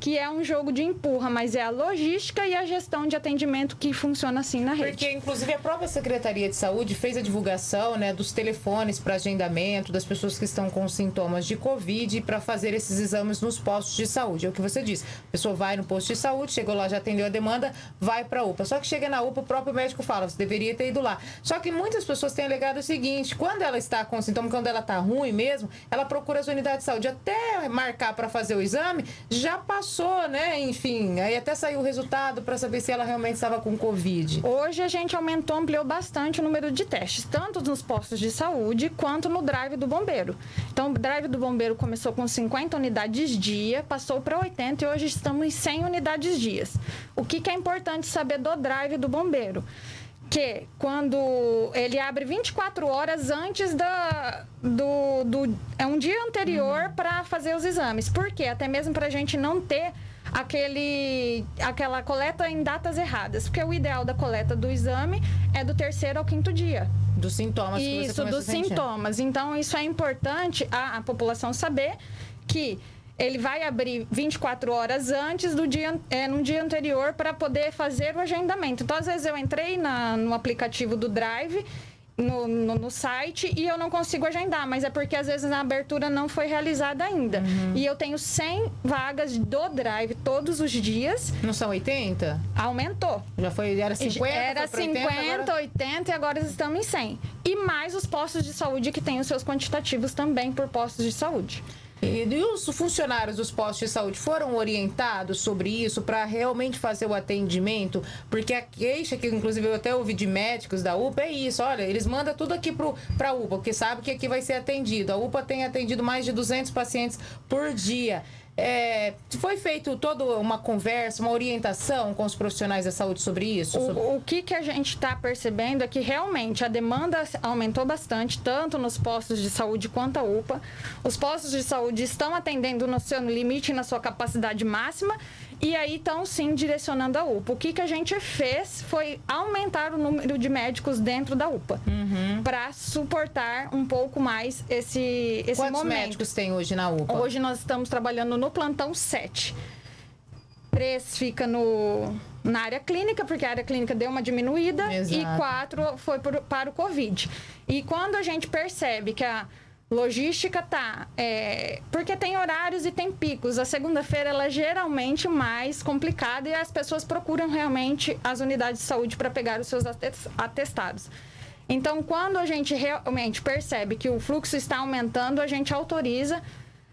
que é um jogo de empurra, mas é a logística e a gestão de atendimento que funciona assim na rede. Porque, inclusive, a própria Secretaria de Saúde fez a divulgação né, dos telefones para agendamento das pessoas que estão com sintomas de Covid para fazer esses exames nos postos de saúde. É o que você disse. A pessoa vai no posto de saúde, chegou lá, já atendeu a demanda, vai para a UPA. Só que chega na UPA, o próprio médico fala, você deveria ter ido lá. Só que muitas pessoas têm alegado o seguinte, quando ela está com sintoma, quando ela está ruim mesmo, ela procura as unidades de saúde até marcar para fazer o exame, já passou passou, né? Enfim, aí até saiu o resultado para saber se ela realmente estava com Covid. Hoje a gente aumentou, ampliou bastante o número de testes, tanto nos postos de saúde quanto no drive do bombeiro. Então, o drive do bombeiro começou com 50 unidades dia, passou para 80 e hoje estamos em 100 unidades dias. O que, que é importante saber do drive do bombeiro? Que quando ele abre 24 horas antes da, do, do é um dia anterior uhum. para fazer os exames. Por quê? Até mesmo para a gente não ter aquele aquela coleta em datas erradas, porque o ideal da coleta do exame é do terceiro ao quinto dia. Dos sintomas que isso, você dos sintomas. Então, isso é importante a, a população saber que ele vai abrir 24 horas antes do dia, é, no dia anterior para poder fazer o agendamento. Então, às vezes eu entrei na, no aplicativo do Drive, no, no, no, site, e eu não consigo agendar, mas é porque às vezes a abertura não foi realizada ainda. Uhum. E eu tenho 100 vagas do Drive todos os dias. Não são 80? Aumentou. Já foi, era 50? Era 50, 80, agora... 80 e agora estamos em 100. E mais os postos de saúde que têm os seus quantitativos também por postos de saúde. E, e os funcionários dos postos de saúde foram orientados sobre isso para realmente fazer o atendimento? Porque a queixa que, inclusive, eu até ouvi de médicos da UPA é isso: olha, eles mandam tudo aqui para a UPA, porque sabe que aqui vai ser atendido. A UPA tem atendido mais de 200 pacientes por dia. É, foi feito toda uma conversa, uma orientação com os profissionais da saúde sobre isso? O, Sobre- o que, que a gente está percebendo é que realmente a demanda aumentou bastante, tanto nos postos de saúde quanto a UPA. Os postos de saúde estão atendendo no seu limite e na sua capacidade máxima, e aí estão sim direcionando a UPA. O que, que a gente fez foi aumentar o número de médicos dentro da UPA, para suportar um pouco mais esse, esse Quantos momento. médicos tem hoje na UPA? Hoje nós estamos trabalhando no plantão 7. Três fica no, na área clínica, porque a área clínica deu uma diminuída, Exato. e quatro foi por- para o Covid. E quando a gente percebe que a logística tá. é, porque tem horários e tem picos. A segunda-feira ela é geralmente mais complicada e as pessoas procuram realmente as unidades de saúde para pegar os seus ates- atestados. Então, quando a gente realmente percebe que o fluxo está aumentando, a gente autoriza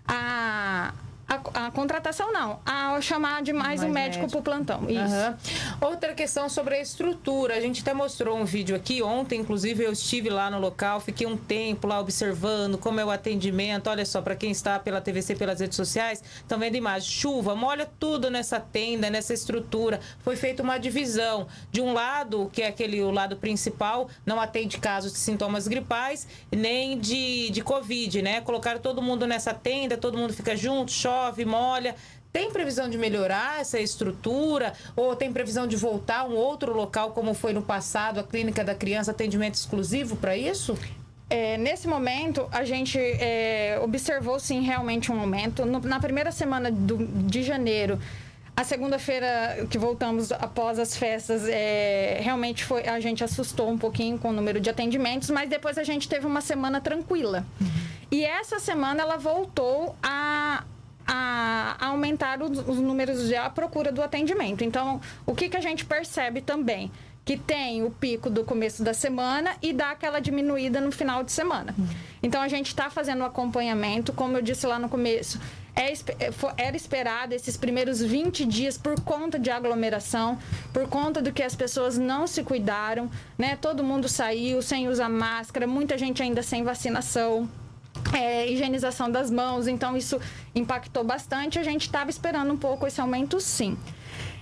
a, a, a contratação, não, a chamar de mais, um médico para o plantão. Isso. Aham. Outra questão sobre a estrutura. A gente até mostrou um vídeo aqui ontem, inclusive eu estive lá no local, fiquei um tempo lá observando como é o atendimento. Olha só, para quem está pela TVC, pelas redes sociais, estão vendo imagem. Chuva, molha tudo nessa tenda, nessa estrutura. Foi feita uma divisão. De um lado, que é aquele o lado principal, não atende casos de sintomas gripais, nem de, de Covid, né? Colocaram todo mundo nessa tenda, todo mundo fica junto, chove, molha. Tem previsão de melhorar essa estrutura? Ou tem previsão de voltar a um outro local, como foi no passado, a Clínica da Criança, atendimento exclusivo para isso? É, nesse momento, a gente é, observou sim realmente um aumento. No- na primeira semana do- de janeiro, a segunda-feira que voltamos após as festas, é, realmente foi, a gente assustou um pouquinho com o número de atendimentos, mas depois a gente teve uma semana tranquila. E essa semana ela voltou a, a aumentar os, os números de a procura do atendimento. Então, o que, que a gente percebe também? Que tem o pico do começo da semana e dá aquela diminuída no final de semana. Então, a gente está fazendo o acompanhamento, como eu disse lá no começo. É é, era esperado esses primeiros 20 dias por conta de aglomeração, por conta do que as pessoas não se cuidaram, né? Todo mundo saiu sem usar máscara, muita gente ainda sem vacinação é, higienização das mãos, então isso impactou bastante. A gente estava esperando um pouco esse aumento, sim.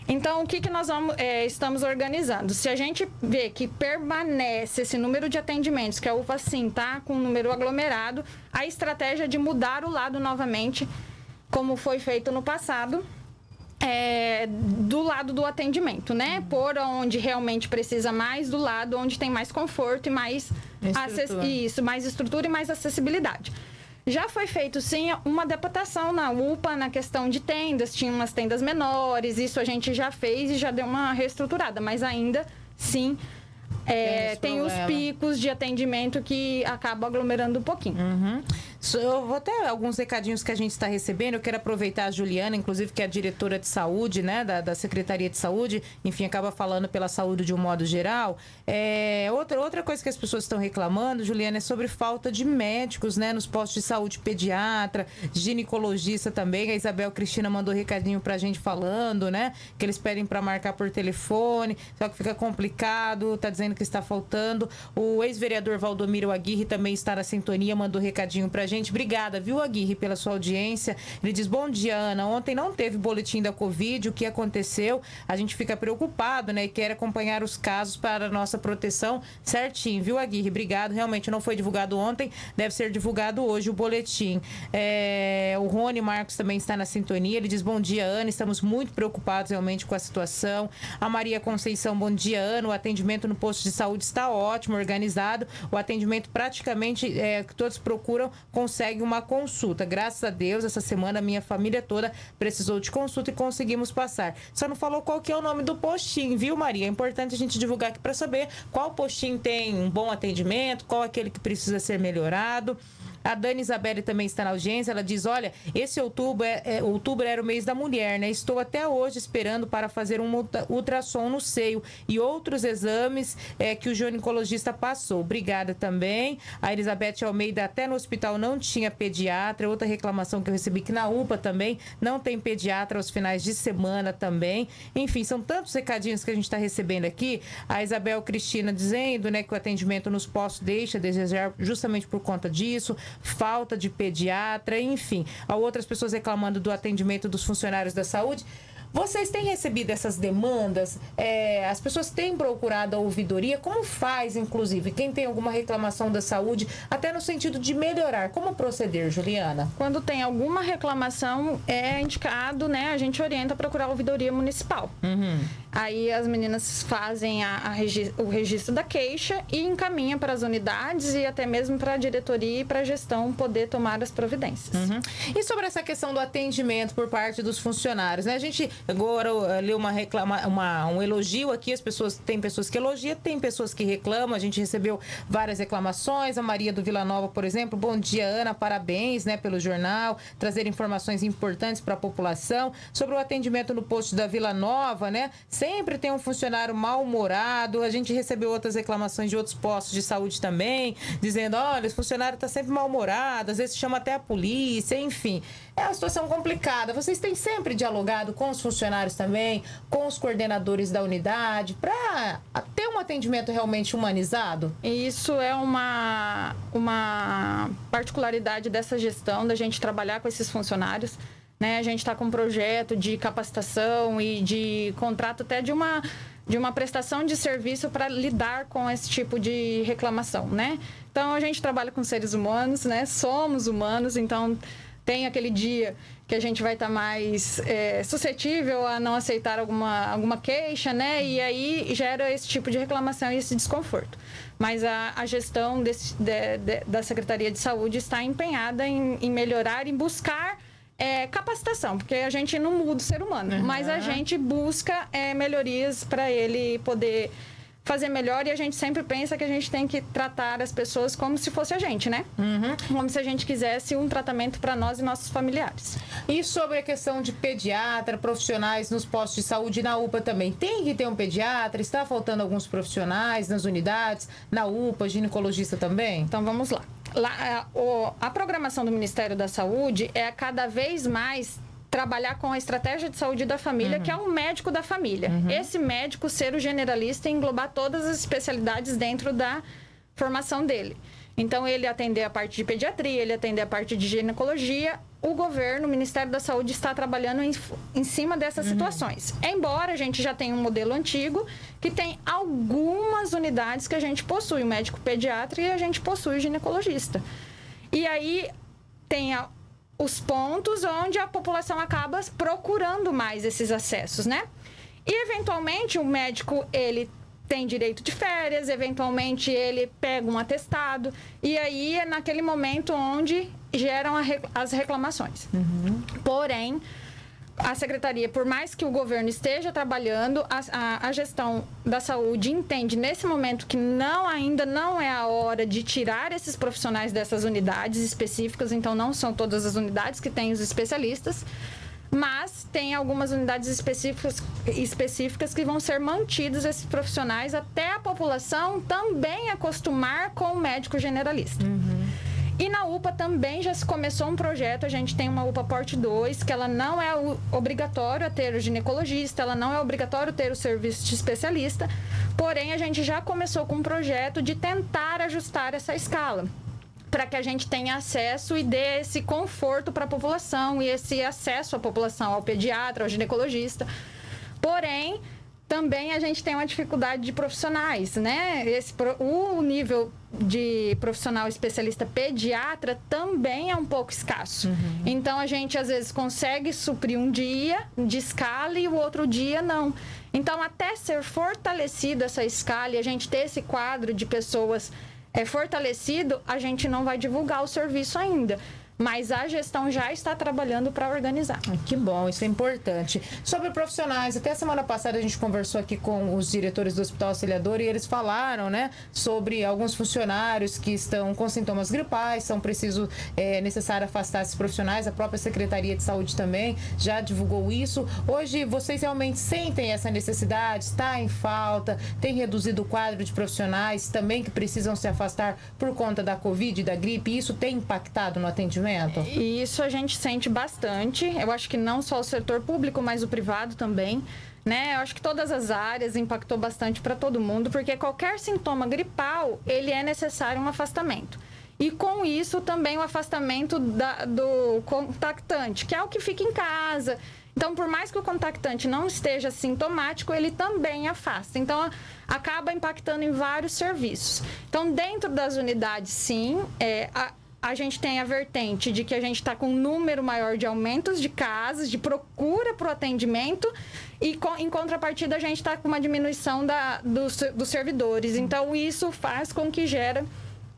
Então, o que, que nós vamos, é, estamos organizando? Se a gente vê que permanece esse número de atendimentos, que a UPA sim está com um número aglomerado, a estratégia é de mudar o lado novamente, como foi feito no passado, é, do lado do atendimento, né? Por onde realmente precisa mais, do lado onde tem mais conforto e mais Estrutura. isso, mais estrutura e mais acessibilidade. Já foi feito sim uma adaptação na UPA na questão de tendas, tinha umas tendas menores, isso a gente já fez e já deu uma reestruturada, mas ainda sim é, esse tem os picos de atendimento que acabam aglomerando um pouquinho. So- Eu vou até alguns recadinhos que a gente está recebendo. Eu quero aproveitar a Juliana, inclusive, que é a diretora de saúde, né, da, da Secretaria de Saúde, enfim, acaba falando pela saúde de um modo geral. É, outra, outra coisa que as pessoas estão reclamando, Juliana, é sobre falta de médicos, né, nos postos de saúde, pediatra, ginecologista também. A Isabel Cristina mandou recadinho pra gente falando, né, que eles pedem para marcar por telefone, só que fica complicado, tá dizendo que está faltando. O ex-vereador Valdomiro Aguirre também está na sintonia, mandou recadinho pra gente. Obrigada, viu, Aguirre, pela sua audiência. Ele diz: Bom dia, Ana. Ontem não teve boletim da Covid, o que aconteceu? A gente fica preocupado, né? E quer acompanhar os casos para nossa proteção certinho, viu, Aguirre? Obrigado. Realmente não foi divulgado ontem, deve ser divulgado hoje o boletim. É, o Rony Marcos também está na sintonia. Ele diz: Bom dia, Ana. Estamos muito preocupados realmente com a situação. A Maria Conceição, bom dia, Ana. O atendimento no posto de saúde está ótimo, organizado. O atendimento praticamente é, todos procuram consegue uma consulta. Graças a Deus, essa semana a minha família toda precisou de consulta e conseguimos passar. Só não falou qual que é o nome do postinho, viu, Maria? É importante a gente divulgar aqui para saber qual postinho tem um bom atendimento, qual aquele que precisa ser melhorado. A Dani Isabelle também está na audiência. Ela diz: Olha, esse outubro, é, é, outubro era o mês da mulher, né? Estou até hoje esperando para fazer um ultra- ultrassom no seio e outros exames é, que o ginecologista passou. Obrigada também. A Elizabeth Almeida, até no hospital não tinha pediatra. Outra reclamação que eu recebi que na UPA também não tem pediatra aos finais de semana também. Enfim, são tantos recadinhos que a gente está recebendo aqui. A Isabel Cristina dizendo né, que o atendimento nos postos deixa a desejar justamente por conta disso, falta de pediatra, enfim. Há outras pessoas reclamando do atendimento dos funcionários da saúde. Vocês têm recebido essas demandas? É, as pessoas têm procurado a ouvidoria? Como faz, inclusive? Quem tem alguma reclamação da saúde, até no sentido de melhorar? Como proceder, Juliana? Quando tem alguma reclamação, é indicado, né? A gente orienta a procurar a ouvidoria municipal. Aí as meninas fazem a- a regi- o registro da queixa e encaminha para as unidades e até mesmo para a diretoria e para a gestão poder tomar as providências. Uhum. E sobre essa questão do atendimento por parte dos funcionários, né? A gente agora uh, leu uma reclama, uma, um elogio aqui, as pessoas tem pessoas que elogiam, tem pessoas que reclamam. A gente recebeu várias reclamações. A Maria do Vila Nova, por exemplo, bom dia Ana, parabéns, né, pelo jornal, trazer informações importantes para a população sobre o atendimento no posto da Vila Nova, né? Sempre tem um funcionário mal-humorado. A gente recebeu outras reclamações de outros postos de saúde também, dizendo, olha, esse funcionário está sempre mal-humorado, às vezes chama até a polícia, enfim. É uma situação complicada. Vocês têm sempre dialogado com os funcionários também, com os coordenadores da unidade, para ter um atendimento realmente humanizado? Isso é uma, uma particularidade dessa gestão, da gente trabalhar com esses funcionários. Né? A gente está com um projeto de capacitação e de contrato até de uma, de uma prestação de serviço para lidar com esse tipo de reclamação, né? Então, a gente trabalha com seres humanos, né? Somos humanos, então tem aquele dia que a gente vai estar mais é, suscetível a não aceitar alguma, alguma queixa, né? E aí gera esse tipo de reclamação e esse desconforto. Mas a, a gestão desse, de- de- da Secretaria de Saúde está empenhada em, em melhorar, em buscar é, capacitação, porque a gente não muda o ser humano, mas a gente busca é, melhorias para ele poder fazer melhor e a gente sempre pensa que a gente tem que tratar as pessoas como se fosse a gente, né? Como se a gente quisesse um tratamento para nós e nossos familiares. E sobre a questão de pediatra, profissionais nos postos de saúde e na UPA também. Tem que ter um pediatra? Está faltando alguns profissionais nas unidades, na UPA, ginecologista também? Então vamos lá. Lá, a, a programação do Ministério da Saúde é cada vez mais trabalhar com a estratégia de saúde da família, que é um médico da família. Esse médico ser o generalista e englobar todas as especialidades dentro da formação dele. Então, ele atender a parte de pediatria, ele atender a parte de ginecologia. O governo, o Ministério da Saúde está trabalhando em, em cima dessas situações. Embora a gente já tenha um modelo antigo que tem algumas unidades que a gente possui o médico pediatra e a gente possui o ginecologista. E aí tem a- os pontos onde a população acaba procurando mais esses acessos, né? E eventualmente o médico ele tem direito de férias, eventualmente ele pega um atestado e aí é naquele momento onde geram as reclamações. Porém, a secretaria, por mais que o governo esteja trabalhando, a, a- a gestão da saúde entende nesse momento que não ainda não é a hora de tirar esses profissionais dessas unidades específicas, então não são todas as unidades que têm os especialistas, mas tem algumas unidades específicas, específicas que vão ser mantidos esses profissionais até a população também acostumar com o médico generalista. E na UPA também já se começou um projeto, a gente tem uma UPA Porte 2, que ela não é obrigatório ter o ginecologista, ela não é obrigatório ter o serviço de especialista, porém a gente já começou com um projeto de tentar ajustar essa escala para que a gente tenha acesso e dê esse conforto para a população e esse acesso à população, ao pediatra, ao ginecologista. Porém, também a gente tem uma dificuldade de profissionais, né? Esse, o nível de profissional especialista pediatra também é um pouco escasso. Então a gente às vezes consegue suprir um dia de escala e o outro dia não. Então até ser fortalecida essa escala e a gente ter esse quadro de pessoas é fortalecido, a gente não vai divulgar o serviço ainda. Mas a gestão já está trabalhando para organizar. Que bom, isso é importante. Sobre profissionais, até semana passada a gente conversou aqui com os diretores do Hospital Auxiliador e eles falaram, né, sobre alguns funcionários que estão com sintomas gripais, são preciso, é necessário afastar esses profissionais. A própria Secretaria de Saúde também já divulgou isso. Hoje, vocês realmente sentem essa necessidade? Está em falta? Tem reduzido o quadro de profissionais também que precisam se afastar por conta da Covid e da gripe? Isso tem impactado no atendimento? E isso a gente sente bastante. Eu acho que não só o setor público, mas o privado também. Né? Eu acho que todas as áreas impactou bastante para todo mundo, porque qualquer sintoma gripal, ele é necessário um afastamento. E com isso também o afastamento da, do contactante, que é o que fica em casa. Então, por mais que o contactante não esteja sintomático, ele também afasta. Então, acaba impactando em vários serviços. Então, dentro das unidades, sim, é, a, a gente tem a vertente de que a gente está com um número maior de aumentos de casos, de procura para o atendimento, e em contrapartida a gente está com uma diminuição da, dos, dos servidores. Então, isso faz com que gera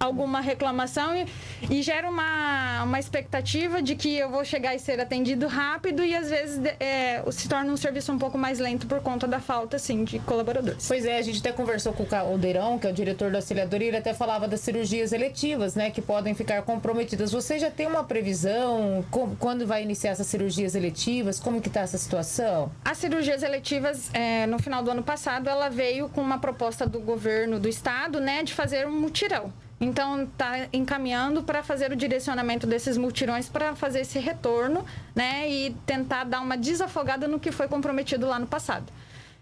alguma reclamação e, e, gera uma, uma expectativa de que eu vou chegar e ser atendido rápido e às vezes é, se torna um serviço um pouco mais lento por conta da falta assim, de colaboradores. Pois é, a gente até conversou com o Caldeirão, que é o diretor do auxiliador, e ele até falava das cirurgias eletivas, né, que podem ficar comprometidas. Você já tem uma previsão quando vai iniciar essas cirurgias eletivas? Como que está essa situação? As cirurgias eletivas, é, no final do ano passado, ela veio com uma proposta do governo do estado, né, de fazer um mutirão. Então, está encaminhando para fazer o direcionamento desses multirões para fazer esse retorno, né? E tentar dar uma desafogada no que foi comprometido lá no passado.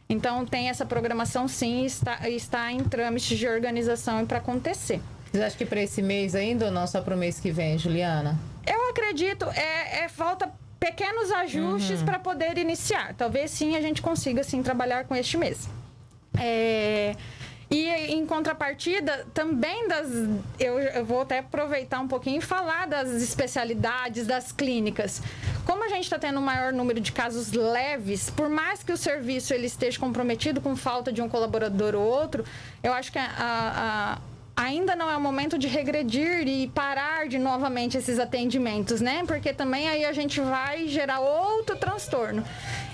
Então, tem essa programação, sim, está, está em trâmite de organização para acontecer. Você acha que para esse mês ainda ou não só para o mês que vem, Juliana? Eu acredito, é, é falta pequenos ajustes uhum. para poder iniciar. Talvez sim a gente consiga sim trabalhar com este mês. É... E em contrapartida, também das. Eu, eu, vou até aproveitar um pouquinho e falar das especialidades, das clínicas. Como a gente está tendo um maior número de casos leves, por mais que o serviço ele esteja comprometido com falta de um colaborador ou outro, eu acho que a, a ainda não é o momento de regredir e parar de novamente esses atendimentos, né? Porque também aí a gente vai gerar outro transtorno.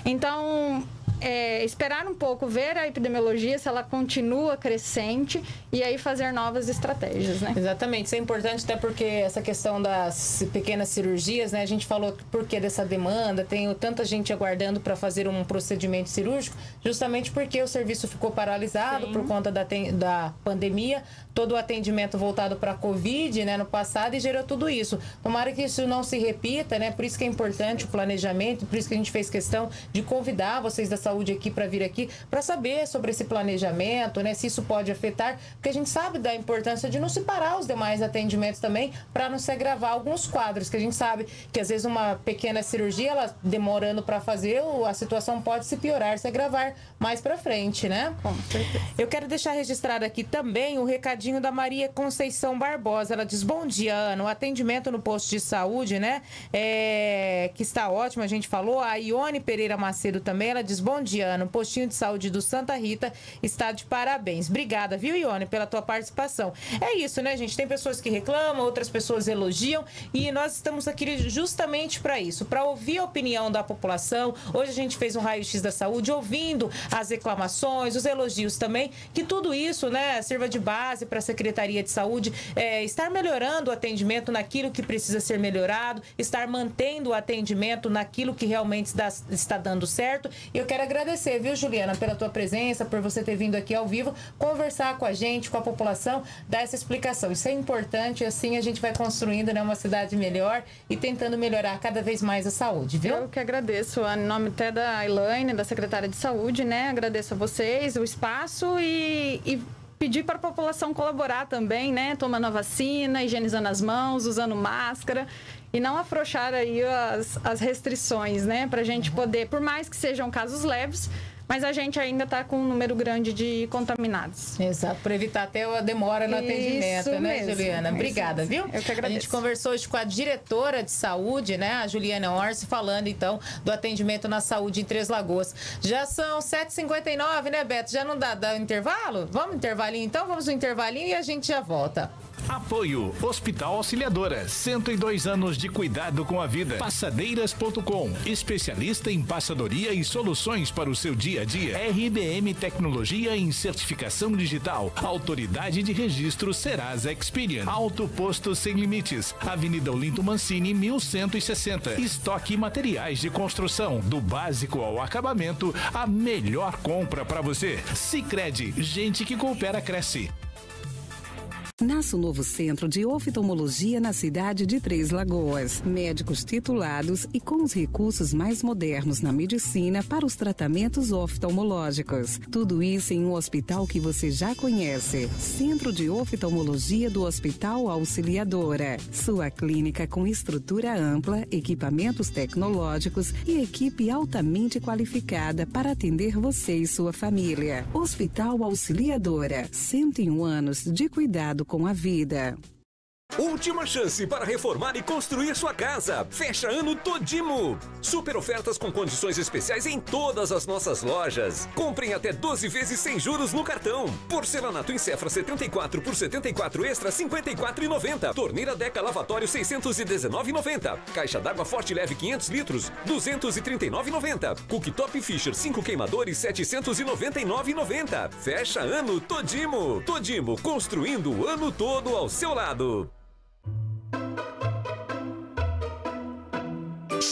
Então, é, esperar um pouco, ver a epidemiologia, se ela continua crescente e aí fazer novas estratégias, né? Exatamente, isso é importante até porque essa questão das pequenas cirurgias, né? A gente falou por que dessa demanda, tem tanta gente aguardando para fazer um procedimento cirúrgico, justamente porque o serviço ficou paralisado Sim. por conta da, da pandemia, todo o atendimento voltado para a Covid, né, no passado e gerou tudo isso. Tomara que isso não se repita, né? Por isso que é importante o planejamento, por isso que a gente fez questão de convidar vocês da saúde aqui para vir aqui para saber sobre esse planejamento, né? Se isso pode afetar, porque a gente sabe da importância de não separar os demais atendimentos também para não se agravar alguns quadros, que a gente sabe que às vezes uma pequena cirurgia, ela demorando para fazer, a situação pode se piorar, se agravar mais para frente, né? Com certeza. Eu quero deixar registrado aqui também o recadinho da Maria Conceição Barbosa. Ela diz: Bom dia, Ana. O atendimento no posto de saúde, né? É, que está ótimo, a gente falou. A Ione Pereira Macedo também. Ela diz: Bom dia, Ana. O postinho de saúde do Santa Rita está de parabéns. Obrigada, viu, Ione, pela tua participação. É isso, né, gente? Tem pessoas que reclamam, outras pessoas elogiam e nós estamos aqui justamente para isso, para ouvir a opinião da população. Hoje a gente fez um raio-x da saúde, ouvindo as reclamações, os elogios também, que tudo isso, né, sirva de base para a Secretaria de Saúde é, estar melhorando o atendimento naquilo que precisa ser melhorado, estar mantendo o atendimento naquilo que realmente está, está dando certo. E eu quero agradecer, viu, Juliana, pela tua presença, por você ter vindo aqui ao vivo conversar com a gente, com a população, dar essa explicação. Isso é importante, assim a gente vai construindo né, uma cidade melhor e tentando melhorar cada vez mais a saúde, viu? Eu que agradeço, em nome até da Elaine, da secretária de Saúde, né? Agradeço a vocês o espaço e, e pedir para a população colaborar também, né? Tomando a vacina, higienizando as mãos, usando máscara e não afrouxar aí as, as restrições, né? Para a gente poder, por mais que sejam casos leves, mas a gente ainda está com um número grande de contaminados. Exato, para evitar até a demora no Isso atendimento, né, mesmo. Juliana? Obrigada, viu? Eu que agradeço. A gente conversou hoje com a diretora de saúde, né, a Juliana Orsi, falando então do atendimento na saúde em Três Lagoas. Já são 7h59, né, Beto? Já não dá, dá intervalo? Vamos intervalinho então? Vamos no intervalinho e a gente já volta. Apoio Hospital Auxiliadora, 102 anos de cuidado com a vida. Passadeiras.com, especialista em passadoria e soluções para o seu dia a dia. RBM Tecnologia em certificação digital. Autoridade de registro Serasa Experian. Auto Posto Sem Limites. Avenida Olinto Mancini, 1160. Estoque e materiais de construção, do básico ao acabamento, a melhor compra para você. Sicredi, gente que coopera cresce. Nasce o novo centro de oftalmologia na cidade de Três Lagoas. Médicos titulados e com os recursos mais modernos na medicina para os tratamentos oftalmológicos. Tudo isso em um hospital que você já conhece. Centro de Oftalmologia do Hospital Auxiliadora. Sua clínica com estrutura ampla, equipamentos tecnológicos e equipe altamente qualificada para atender você e sua família. Hospital Auxiliadora. 101 anos de cuidado com a vida. Última chance para reformar e construir sua casa. Fecha ano Todimo. Super ofertas com condições especiais em todas as nossas lojas. Comprem até 12 vezes sem juros no cartão. Porcelanato em Cefra 74 por 74 extra 54,90. Torneira Deca lavatório 619,90. Caixa d'água Forte Leve 500 litros 239,90. Cooktop Fisher 5 queimadores 799,90. Fecha ano Todimo. Todimo construindo o ano todo ao seu lado.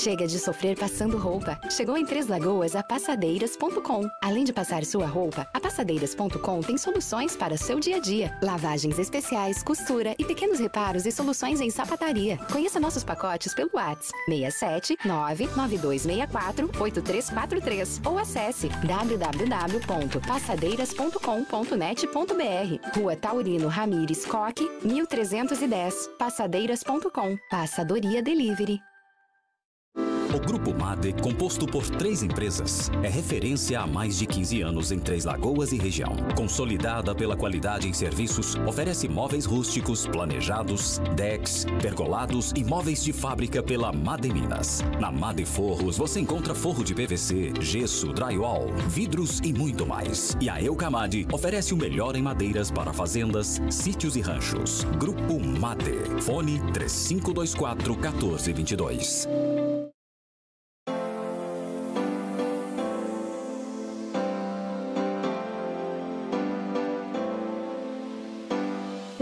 Chega de sofrer passando roupa. Chegou em Três Lagoas a passadeiras.com. Além de passar sua roupa, a passadeiras.com tem soluções para seu dia a dia. Lavagens especiais, costura e pequenos reparos e soluções em sapataria. Conheça nossos pacotes pelo WhatsApp 67 99264 8343 ou acesse www.passadeiras.com.net.br. Rua Taurino Ramires Coque, 1310. Passadeiras.com. Passadoria Delivery. O Grupo MADE, composto por três empresas, é referência há mais de 15 anos em Três Lagoas e região. Consolidada pela qualidade em serviços, oferece móveis rústicos, planejados, decks, pergolados e móveis de fábrica pela MADE Minas. Na MADE Forros você encontra forro de PVC, gesso, drywall, vidros e muito mais. E a Eucamade oferece o melhor em madeiras para fazendas, sítios e ranchos. Grupo MADE. Fone 3524 1422.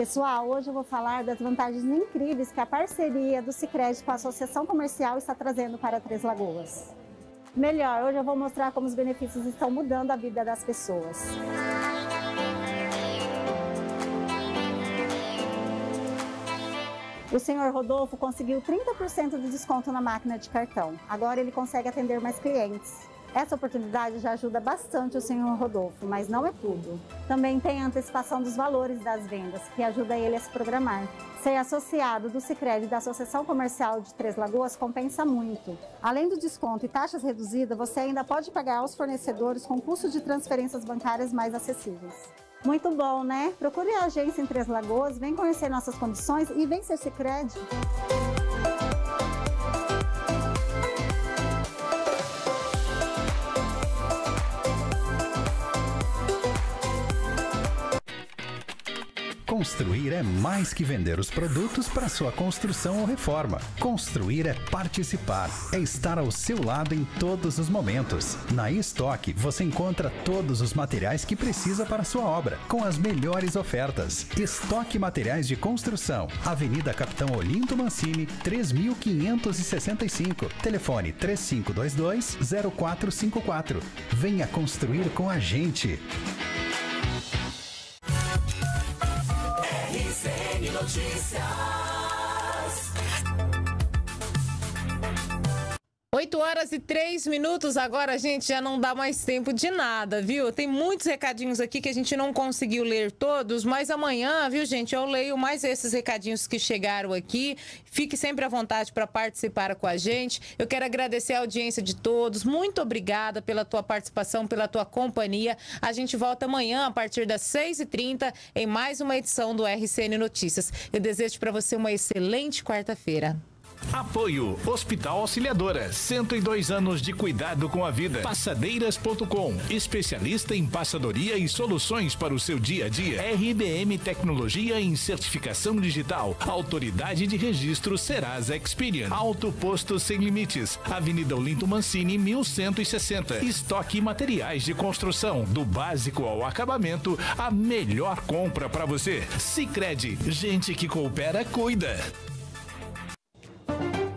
Pessoal, hoje eu vou falar das vantagens incríveis que a parceria do Sicredi com a Associação Comercial está trazendo para Três Lagoas. Melhor, hoje eu vou mostrar como os benefícios estão mudando a vida das pessoas. O senhor Rodolfo conseguiu 30% de desconto na máquina de cartão. Agora ele consegue atender mais clientes. Essa oportunidade já ajuda bastante o senhor Rodolfo, mas não é tudo. Também tem a antecipação dos valores das vendas, que ajuda ele a se programar. Ser associado do Sicredi da Associação Comercial de Três Lagoas compensa muito. Além do desconto e taxas reduzidas, você ainda pode pagar aos fornecedores com custos de transferências bancárias mais acessíveis. Muito bom, né? Procure a agência em Três Lagoas, vem conhecer nossas condições e vem ser Sicredi. Construir é mais que vender os produtos para sua construção ou reforma. Construir é participar, é estar ao seu lado em todos os momentos. Na Estoque você encontra todos os materiais que precisa para sua obra, com as melhores ofertas. Estoque Materiais de Construção, Avenida Capitão Olinto Mancini, 3565. Telefone 3522 0454. Venha construir com a gente. RCN Notícias. 8 horas e 3 minutos. Agora, gente, já não dá mais tempo de nada, viu? Tem muitos recadinhos aqui que a gente não conseguiu ler todos, mas amanhã, viu, gente, eu leio mais esses recadinhos que chegaram aqui. Fique sempre à vontade para participar com a gente. Eu quero agradecer a audiência de todos. Muito obrigada pela tua participação, pela tua companhia. A gente volta amanhã a partir das 6h30 em mais uma edição do RCN Notícias. Eu desejo para você uma excelente quarta-feira. Apoio Hospital Auxiliadora, 102 anos de cuidado com a vida. Passadeiras.com, especialista em passadoria e soluções para o seu dia a dia. RBM Tecnologia em certificação digital. Autoridade de registro Serasa Experian. Alto Posto Sem Limites. Avenida Olinto Mancini, 1160. Estoque materiais de construção, do básico ao acabamento, a melhor compra para você. Sicredi, gente que coopera cuida. Bye.